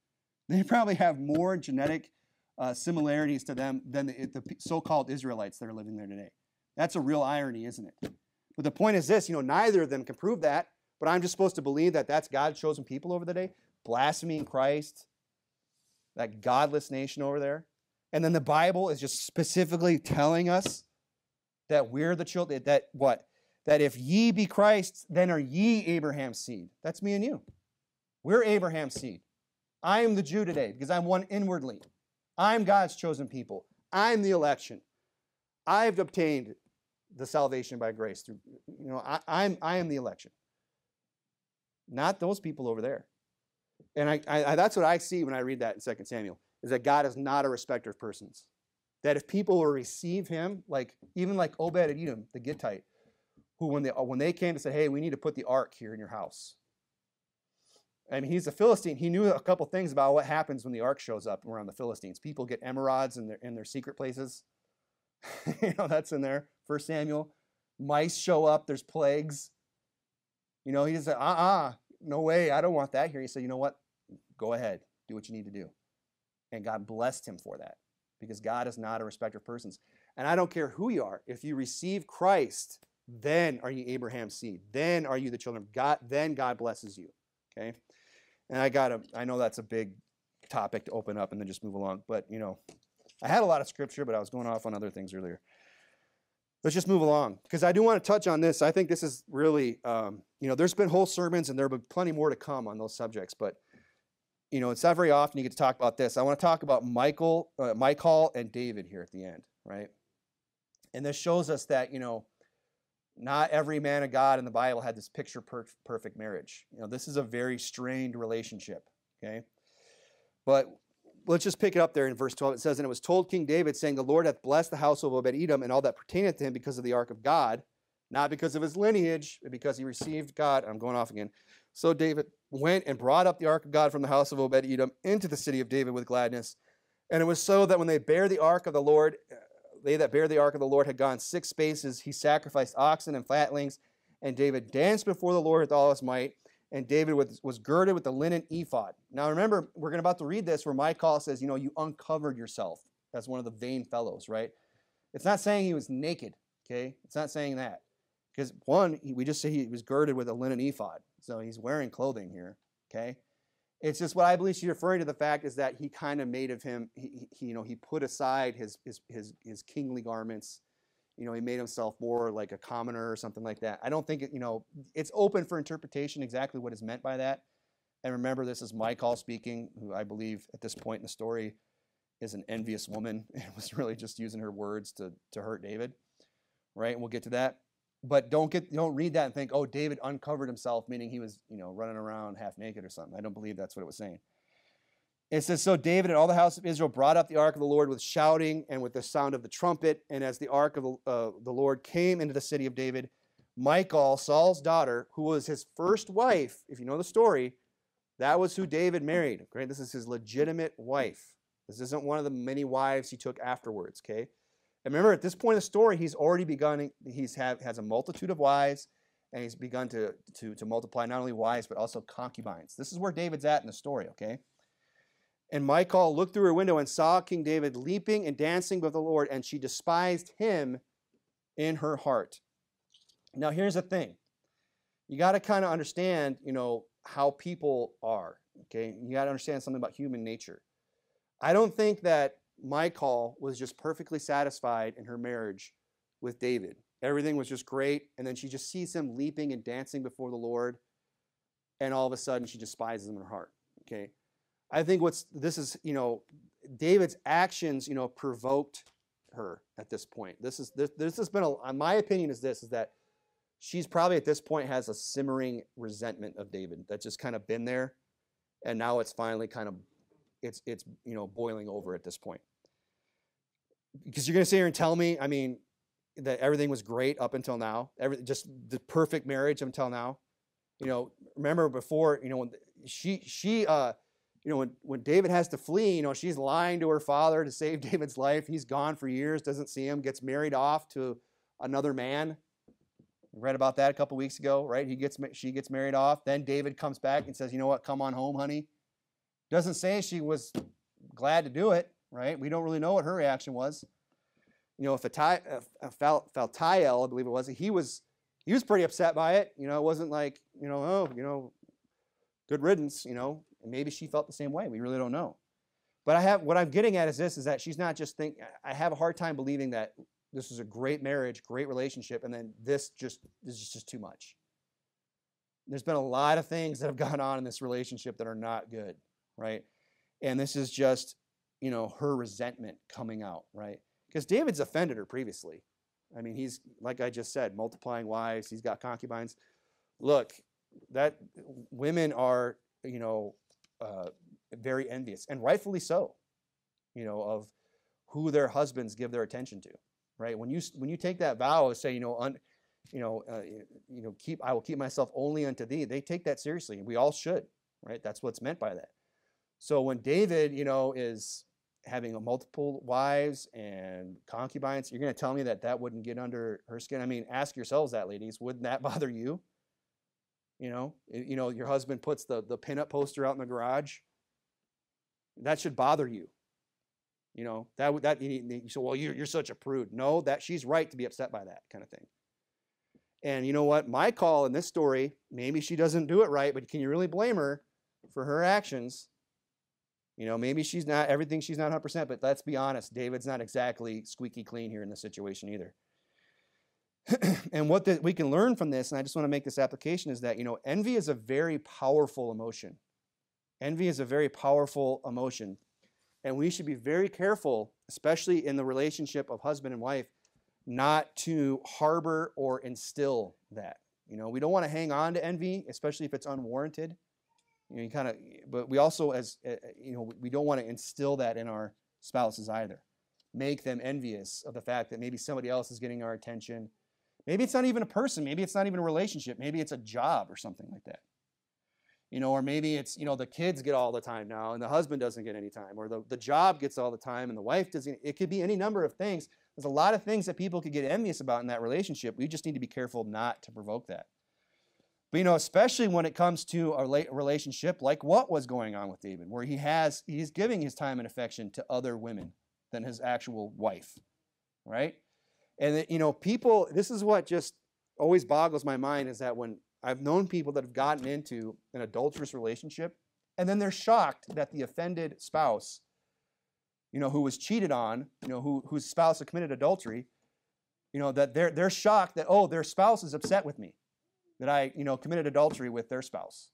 They probably have more genetic uh, similarities to them than the, the so-called Israelites that are living there today. That's a real irony, isn't it? But the point is this: you know, neither of them can prove that. But I'm just supposed to believe that that's God's chosen people over the day, blaspheming Christ, that godless nation over there. And then the Bible is just specifically telling us that we're the children, that what? That if ye be Christ, then are ye Abraham's seed. That's me and you. We're Abraham's seed. I am the Jew today because I'm one inwardly. I'm God's chosen people. I'm the election. I've obtained the salvation by grace through, you know, I, I'm I am the election. Not those people over there. And I, I, that's what I see when I read that in 2 Samuel is that God is not a respecter of persons. That if people will receive him, like even like Obed Edom, the Gittite, who when they when they came to say, hey, we need to put the ark here in your house. I mean, he's a Philistine. He knew a couple things about what happens when the ark shows up around the Philistines. People get emerods in their in their secret places. you know, that's in there. First Samuel. Mice show up, there's plagues. You know, he just said, uh-uh, no way, I don't want that here. He said, you know what? Go ahead, do what you need to do. And God blessed him for that because God is not a respecter of persons. And I don't care who you are, if you receive Christ, then are you Abraham's seed. Then are you the children of God. Then God blesses you. Okay? And I got to, I know that's a big topic to open up and then just move along. But, you know, I had a lot of scripture, but I was going off on other things earlier. Let's just move along because I do want to touch on this. I think this is really, um, you know, there's been whole sermons and there will be plenty more to come on those subjects. But you know, it's not very often you get to talk about this. I want to talk about Michael, uh, Michal, and David here at the end, right? And this shows us that you know, not every man of God in the Bible had this picture per- perfect marriage. You know, this is a very strained relationship. Okay, but let's just pick it up there in verse 12. It says, And it was told King David, saying, The Lord hath blessed the house of Obed Edom and all that pertaineth to him because of the ark of God, not because of his lineage, but because he received God. I'm going off again. So David went and brought up the ark of God from the house of Obed Edom into the city of David with gladness. And it was so that when they bare the ark of the Lord, they that bare the ark of the Lord had gone six spaces, he sacrificed oxen and fatlings. And David danced before the Lord with all his might. And David was, was girded with the linen ephod. Now remember, we're going about to read this where Michal says, you know, you uncovered yourself. That's one of the vain fellows, right? It's not saying he was naked, okay? It's not saying that. Because one, we just say he was girded with a linen ephod. So he's wearing clothing here, okay? It's just what I believe she's referring to the fact is that he kind of made of him, he, he, you know, he put aside his, his, his, his kingly garments. You know, he made himself more like a commoner or something like that. I don't think, it, you know, it's open for interpretation exactly what is meant by that. And remember, this is Michal speaking, who I believe at this point in the story is an envious woman and was really just using her words to, to hurt David. right? And we'll get to that. But don't get don't read that and think, oh, David uncovered himself, meaning he was, you know, running around half naked or something. I don't believe that's what it was saying. It says, So David and all the house of Israel brought up the ark of the Lord with shouting and with the sound of the trumpet. And as the ark of the, uh, the Lord came into the city of David, Michal, Saul's daughter, who was his first wife, if you know the story, that was who David married. Okay, this is his legitimate wife. This isn't one of the many wives he took afterwards. Okay, and remember at this point in the story, he's already begun. He's has a multitude of wives, and he's begun to to to multiply not only wives but also concubines. This is where David's at in the story. Okay. And Michal looked through her window and saw King David leaping and dancing with the Lord, and she despised him in her heart. Now, here's the thing you got to kind of understand, you know, how people are. Okay, you got to understand something about human nature. I don't think that Michal was just perfectly satisfied in her marriage with David. Everything was just great, and then she just sees him leaping and dancing before the Lord, and all of a sudden she despises him in her heart. Okay, I think what's this is, you know, David's actions, you know, provoked her at this point. This is this, this has been a my opinion is this is that she's probably at this point has a simmering resentment of David that's just kind of been there, and now it's finally kind of it's it's you know boiling over at this point. Because you're gonna sit here and tell me, I mean, that everything was great up until now, every just the perfect marriage until now. You know, remember before, you know, when she she uh you know, when, when David has to flee, you know, she's lying to her father to save David's life. He's gone for years, doesn't see him, gets married off to another man We read about that a couple weeks ago, right? He gets she gets married off. Then David comes back and says, "You know what? Come on home, honey." Doesn't say she was glad to do it, right? We don't really know what her reaction was. You know, if uh, Phaltiel, I believe it was, he was he was pretty upset by it. You know, it wasn't like you know, oh, you know, good riddance. You know, and maybe she felt the same way. We really don't know. But I have what I'm getting at is this: is that she's not just think. I have a hard time believing that this was a great marriage, great relationship, and then this just this is just too much. There's been a lot of things that have gone on in this relationship that are not good, right? And this is just, you know, her resentment coming out, right? Because David's offended her previously. I mean, he's like I just said, multiplying wives, he's got concubines. Look, that women are, you know, uh, very envious, and rightfully so, you know, of who their husbands give their attention to right? When you when you take that vow of say, you know, un, you know, uh, you know, keep I will keep myself only unto thee. They take that seriously. We all should, right? That's what's meant by that. So when David, you know, is having multiple wives and concubines, you're going to tell me that that wouldn't get under her skin. I mean, ask yourselves that, ladies. Wouldn't that bother you? You know, you know, your husband puts the the pinup poster out in the garage. That should bother you. You know, that that you say, well, you're, you're such a prude. No, that she's right to be upset by that kind of thing. And you know what? Michal in this story, maybe she doesn't do it right, but can you really blame her for her actions? You know, maybe she's not everything she's not 100%, but let's be honest, David's not exactly squeaky clean here in this situation either. and what the, we can learn from this, and I just want to make this application, is that, you know, envy is a very powerful emotion. Envy is a very powerful emotion. And we should be very careful, especially in the relationship of husband and wife, not to harbor or instill that. You know, we don't want to hang on to envy, especially if it's unwarranted. You know, you kind of, but we also, as uh, you know, we don't want to instill that in our spouses either. Make them envious of the fact that maybe somebody else is getting our attention. Maybe it's not even a person. Maybe it's not even a relationship. Maybe it's a job or something like that you know, or maybe it's, you know, the kids get all the time now and the husband doesn't get any time, or the, the job gets all the time and the wife doesn't. It could be any number of things. There's a lot of things that people could get envious about in that relationship. We just need to be careful not to provoke that. But, you know, especially when it comes to a relationship like what was going on with David, where he has, he's giving his time and affection to other women than his actual wife, right? And, you know, people, this is what just always boggles my mind is that when I've known people that have gotten into an adulterous relationship, and then they're shocked that the offended spouse, you know, who was cheated on, you know, who, whose spouse had committed adultery, you know, that they're, they're shocked that, oh, their spouse is upset with me, that I, you know, committed adultery with their spouse.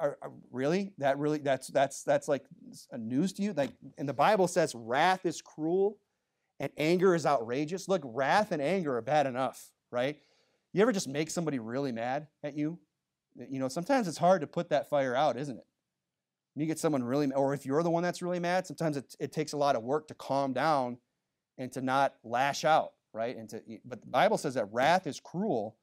Are, are, really? That really, that's, that's, that's like a news to you? Like, and the Bible says wrath is cruel and anger is outrageous. Look, wrath and anger are bad enough, right? You ever just make somebody really mad at you? You know, sometimes it's hard to put that fire out, isn't it? You get someone really, mad, or if you're the one that's really mad, sometimes it, it takes a lot of work to calm down and to not lash out, right? And to, but the Bible says that wrath is cruel,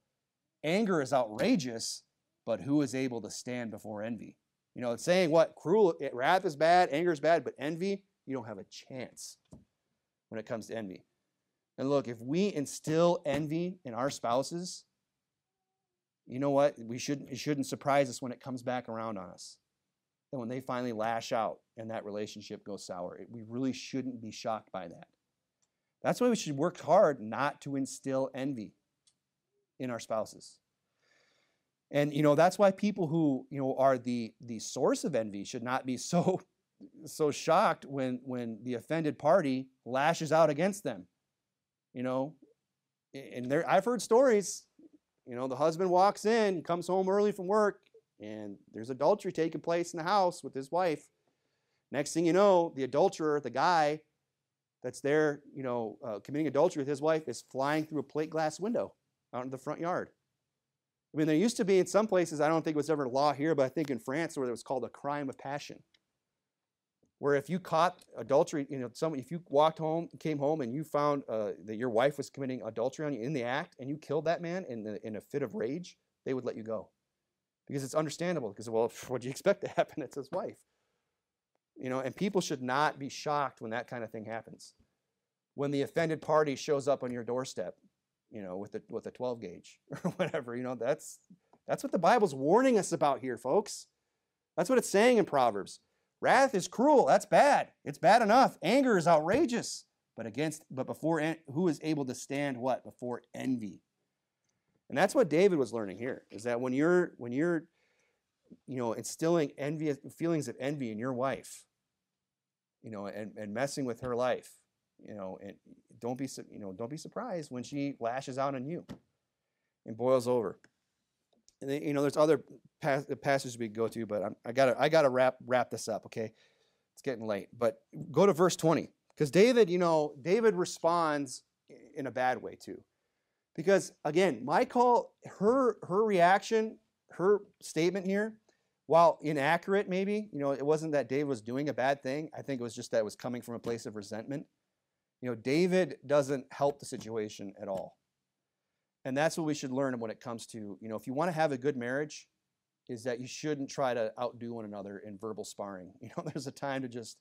anger is outrageous, but who is able to stand before envy? You know, it's saying what cruel eh, wrath is bad, anger is bad, but envy, you don't have a chance when it comes to envy. And look, if we instill envy in our spouses, you know what? We shouldn't, it shouldn't surprise us when it comes back around on us. And when they finally lash out and that relationship goes sour, it, we really shouldn't be shocked by that. That's why we should work hard not to instill envy in our spouses. And you know that's why people who you know are the the source of envy should not be so so shocked when when the offended party lashes out against them. You know, and there I've heard stories. You know, the husband walks in, comes home early from work, and there's adultery taking place in the house with his wife. Next thing you know, the adulterer, the guy that's there, you know, uh, committing adultery with his wife, is flying through a plate glass window out in the front yard. I mean, there used to be in some places, I don't think it was ever law here, but I think in France where it was called a crime of passion. Where if you caught adultery, you know, some, if you walked home, came home and you found uh, that your wife was committing adultery on you in the act and you killed that man in, the, in a fit of rage, they would let you go. Because it's understandable, because, well, what do you expect to happen? It's his wife. You know, and people should not be shocked when that kind of thing happens. When the offended party shows up on your doorstep you know, with a with a 12 gauge or whatever. You know, that's that's what the Bible's warning us about here, folks. That's what it's saying in Proverbs. Wrath is cruel. That's bad. It's bad enough. Anger is outrageous. But against, but before, who is able to stand what before envy? And that's what David was learning here. Is that when you're when you're, you know, instilling envy feelings of envy in your wife, you know, and, and messing with her life, you know, and don't be you know don't be surprised when she lashes out on you and boils over. And you know, there's other pas- passages we go to, but I'm, I gotta I gotta wrap wrap this up. Okay, it's getting late, but go to verse 20 because David, you know, David responds in a bad way too, because again, Michal, her her reaction, her statement here, while inaccurate, maybe you know, it wasn't that David was doing a bad thing. I think it was just that it was coming from a place of resentment. You know, David doesn't help the situation at all. And that's what we should learn when it comes to, you know, if you want to have a good marriage, is that you shouldn't try to outdo one another in verbal sparring. You know, there's a time to just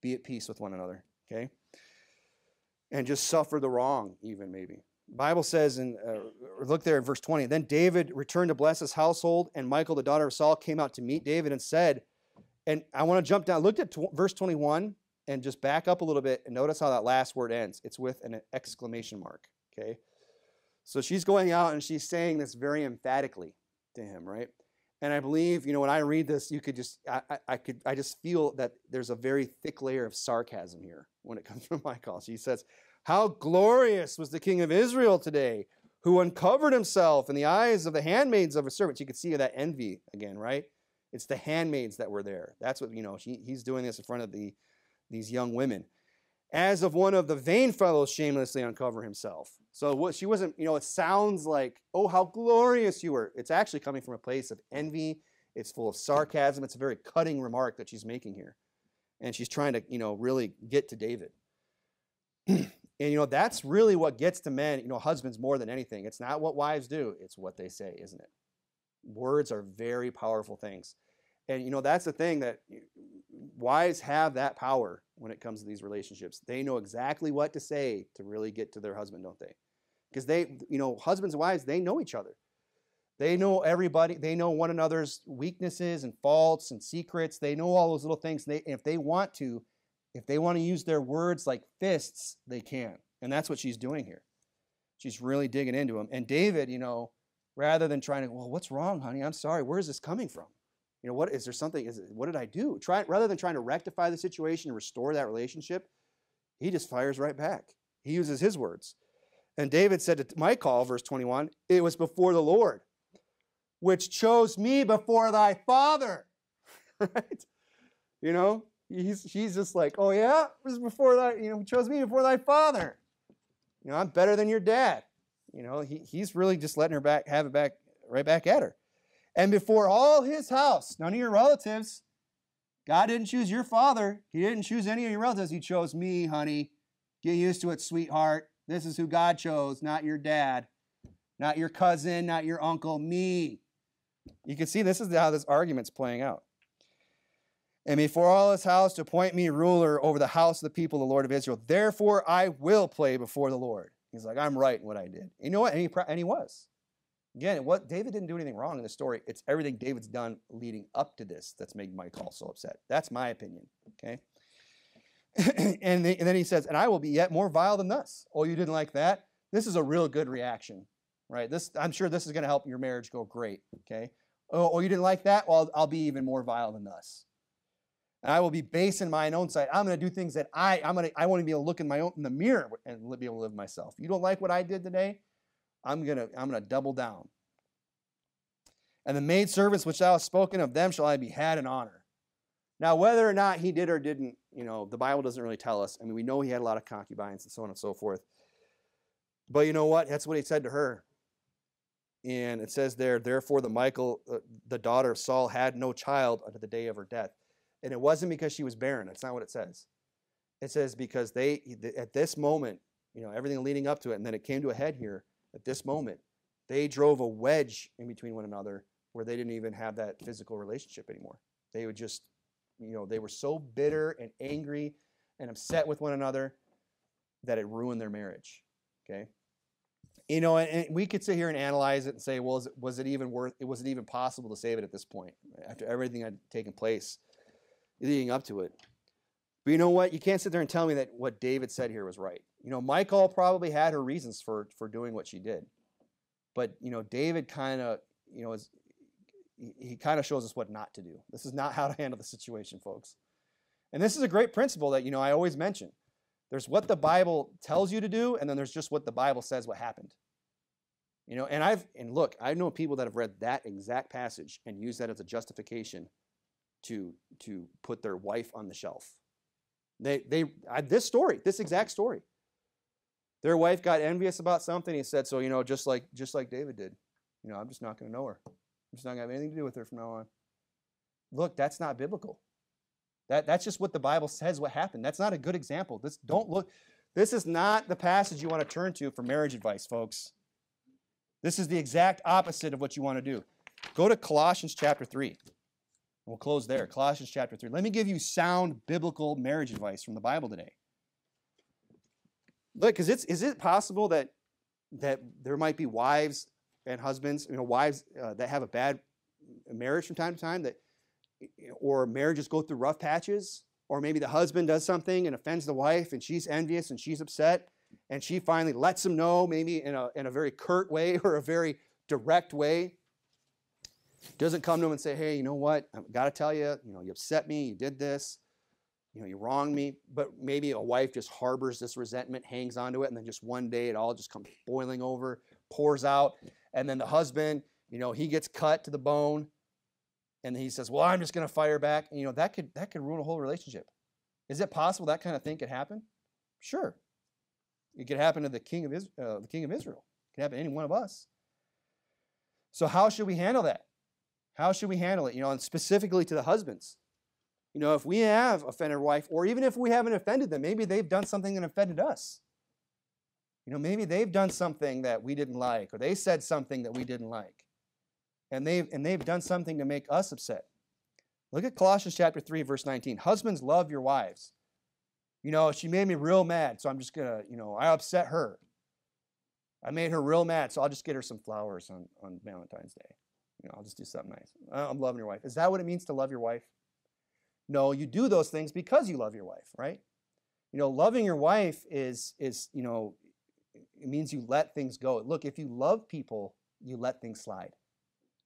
be at peace with one another, okay? And just suffer the wrong, even maybe. Bible says, and uh, look there in verse 20. Then David returned to bless his household, and Michal, the daughter of Saul, came out to meet David and said, and I want to jump down. Looked at tw- verse 21 and just back up a little bit and notice how that last word ends. It's with an exclamation mark, okay? So she's going out and she's saying this very emphatically to him, right? And I believe, you know, when I read this, you could just, I, I, I could, I just feel that there's a very thick layer of sarcasm here when it comes from Michal. She says, How glorious was the king of Israel today, who uncovered himself in the eyes of the handmaids of his servants. You could see that envy again, right? It's the handmaids that were there. That's what, you know, she, he's doing this in front of the, these young women. As of one of the vain fellows shamelessly uncover himself. So what she wasn't, you know, it sounds like, oh, how glorious you were. It's actually coming from a place of envy. It's full of sarcasm. It's a very cutting remark that she's making here. And she's trying to, you know, really get to David. and, you know, that's really what gets to men, you know, husbands more than anything. It's not what wives do, it's what they say, isn't it? Words are very powerful things. And you know, that's the thing that wives have that power when it comes to these relationships. They know exactly what to say to really get to their husband, don't they? Because they, you know, husbands and wives, they know each other. They know everybody, they know one another's weaknesses and faults and secrets. They know all those little things. They, if they want to, if they want to use their words like fists, they can. And that's what she's doing here. She's really digging into him. And David, you know, rather than trying to, well, what's wrong, honey? I'm sorry. Where is this coming from? You know, what is there something? Is what did I do? Try rather than trying to rectify the situation and restore that relationship, he just fires right back. He uses his words. And David said to Michal, verse 21, it was before the Lord, which chose me before thy father. right? You know, He's, he's just like, oh yeah, it was before that, you know, chose me before thy father. You know, I'm better than your dad. You know, he, he's really just letting her back, have it back, right back at her. And before all his house, none of your relatives, God didn't choose your father. He didn't choose any of your relatives. He chose me, honey. Get used to it, sweetheart. This is who God chose, not your dad, not your cousin, not your uncle, me. You can see this is how this argument's playing out. And before all his house to appoint me ruler over the house of the people, of the Lord of Israel. Therefore, I will play before the Lord. He's like, I'm right in what I did. You know what? And he, and he was. Again, what David didn't do anything wrong in the story. It's everything David's done leading up to this that's made Michal so upset. That's my opinion. Okay. and, the, and then he says, and I will be yet more vile than this. Oh, you didn't like that? This is a real good reaction, right? This I'm sure this is going to help your marriage go great. Okay. Oh, oh, you didn't like that? Well, I'll be even more vile than this. And I will be base in mine own sight. I'm going to do things that I I'm going to I want to be able to look in my own in the mirror and be able to live myself. You don't like what I did today? I'm going to I'm going to double down. And the maid servants which thou hast spoken of them shall I be had in honor. Now, whether or not he did or didn't, you know, the Bible doesn't really tell us. I mean, we know he had a lot of concubines and so on and so forth. But you know what? That's what he said to her. And it says there, therefore, the Michael, uh, the daughter of Saul, had no child unto the day of her death. And it wasn't because she was barren. That's not what it says. It says because they, at this moment, you know, everything leading up to it, and then it came to a head here at this moment, they drove a wedge in between one another where they didn't even have that physical relationship anymore. They would just, you know, they were so bitter and angry and upset with one another that it ruined their marriage. Okay. You know, and, we could sit here and analyze it and say, well, it, was it even worth? It was it even possible to save it at this point after everything had taken place? leading up to it. But you know what? You can't sit there and tell me that what David said here was right. You know, Michal probably had her reasons for for doing what she did. But, you know, David kind of, you know, is he kind of shows us what not to do. This is not how to handle the situation, folks. And this is a great principle that, you know, I always mention. There's what the Bible tells you to do, and then there's just what the Bible says what happened. You know, and I've and look, I know people that have read that exact passage and use that as a justification to, to put their wife on the shelf. They, they, I, this story, this exact story. Their wife got envious about something. He said, so, you know, just like, just like David did, you know, I'm just not going to know her. I'm just not going to have anything to do with her from now on. Look, that's not biblical. That, that's just what the Bible says what happened. That's not a good example. This, don't look, this is not the passage you want to turn to for marriage advice, folks. This is the exact opposite of what you want to do. Go to Colossians chapter 3. We'll close there. Colossians chapter 3. Let me give you sound biblical marriage advice from the Bible today. Look, because it's is it possible that that there might be wives and husbands, you know, wives uh, that have a bad marriage from time to time that or marriages go through rough patches, or maybe the husband does something and offends the wife and she's envious and she's upset, and she finally lets him know, maybe in a, in a very curt way or a very direct way, doesn't come to him and say, hey, you know what? I've got to tell you, you know, you upset me, you did this, you know, you wronged me. But maybe a wife just harbors this resentment, hangs onto it, and then just one day it all just comes boiling over, pours out. And then the husband, you know, he gets cut to the bone. And he says, well, I'm just going to fire back. And, you know, that could, that could ruin a whole relationship. Is it possible that kind of thing could happen? Sure. It could happen to the king of, Israel, uh, the king of Israel. It could happen to any one of us. So how should we handle that? How should we handle it? You know, and specifically to the husbands. You know, if we have offended wife, or even if we haven't offended them, maybe they've done something that offended us. You know, maybe they've done something that we didn't like, or they said something that we didn't like. And they've and they've done something to make us upset. Look at Colossians chapter 3, verse 19. Husbands, love your wives. You know, she made me real mad, so I'm just gonna, you know, I upset her. I made her real mad, so I'll just get her some flowers on, on Valentine's Day. You know, I'll just do something nice. Oh, I'm loving your wife. Is that what it means to love your wife? No, you do those things because you love your wife, right? You know, loving your wife is is, you know, it means you let things go. Look, if you love people, you let things slide.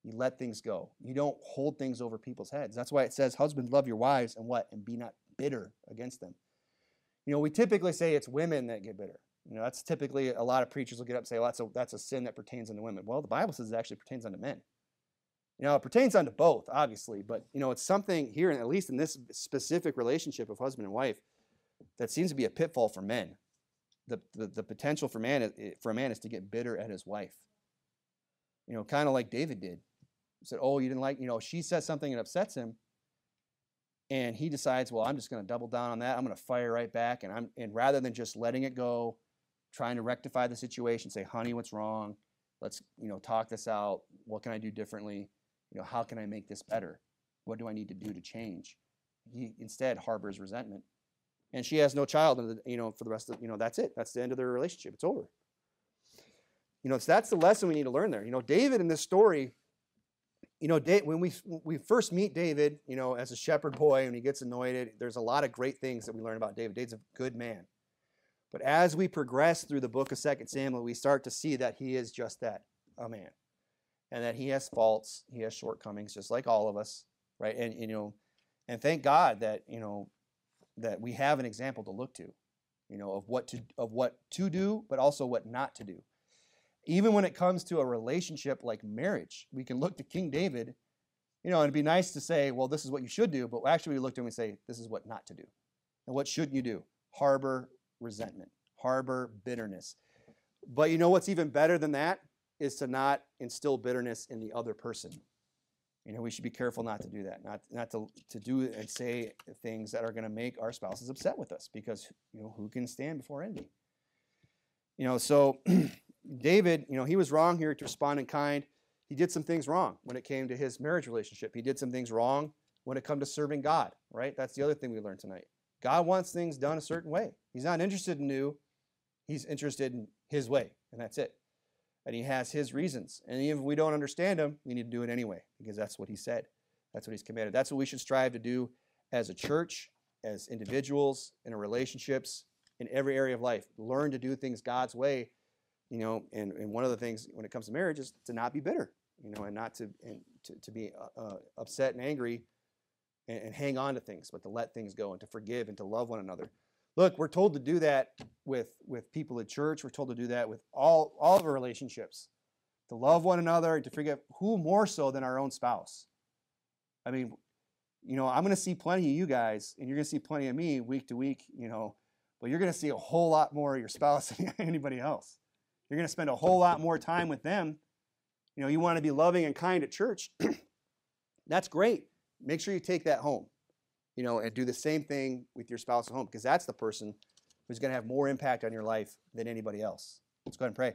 You let things go. You don't hold things over people's heads. That's why it says, Husbands, love your wives and what? And be not bitter against them. You know, we typically say it's women that get bitter. You know, that's typically a lot of preachers will get up and say, well, that's a, that's a sin that pertains unto women. Well, the Bible says it actually pertains unto men. You know, it pertains unto both, obviously, but you know, it's something here, at least in this specific relationship of husband and wife, that seems to be a pitfall for men. The, the, the potential for man eh, for a man is to get bitter at his wife. You know, kind of like David did. He said, "Oh, you didn't like," you know, she says something that upsets him, and he decides, "Well, I'm just going to double down on that. I'm going to fire right back." And I'm and rather than just letting it go, trying to rectify the situation, say, "Honey, what's wrong? Let's you know talk this out. What can I do differently? You know, how can I make this better? What do I need to do to change?" He instead harbors resentment, and she has no child, and you know, for the rest of you know, that's it. That's the end of their relationship. It's over. You know, so that's the lesson we need to learn there. You know, David in this story, you know, when we we first meet David, you know, as a shepherd boy, and he gets anointed, there's a lot of great things that we learn about David. David's a good man. But as we progress through the book of Second Samuel, we start to see that he is just that, a man. And that he has faults, he has shortcomings, just like all of us, right? And you know, and thank God that, you know, that we have an example to look to, you know, of what to of what to do, but also what not to do. Even when it comes to a relationship like marriage, we can look to King David, you know, and it'd be nice to say, well, this is what you should do, but actually we look to him and say, this is what not to do. And what shouldn't you do? Harbor resentment, harbor bitterness. But you know what's even better than that is to not instill bitterness in the other person. You know, we should be careful not to do that, not not to to do and say things that are going to make our spouses upset with us, because you know who can stand before envy. You know, so David, you know, he was wrong here to respond in kind. He did some things wrong when it came to his marriage relationship. He did some things wrong when it come to serving God. Right? That's the other thing we learned tonight. God wants things done a certain way. He's not interested in new. He's interested in His way, and that's it and he has his reasons. And even if we don't understand him, we need to do it anyway because that's what he said. That's what he's commanded. That's what we should strive to do as a church, as individuals, in our relationships, in every area of life. Learn to do things God's way, you know. And, and one of the things when it comes to marriage is to not be bitter, you know, and not to and to, to be uh, uh, upset and angry and, and hang on to things, but to let things go and to forgive and to love one another. Look, we're told to do that with, with people at church. We're told to do that with all, all of our relationships, to love one another to forgive who more so than our own spouse. I mean, you know, I'm going to see plenty of you guys, and you're going to see plenty of me week to week, you know, but you're going to see a whole lot more of your spouse than anybody else. You're going to spend a whole lot more time with them. You know, you want to be loving and kind at church. That's great. Make sure you take that home you know, and do the same thing with your spouse at home because that's the person who's going to have more impact on your life than anybody else. Let's go ahead and pray.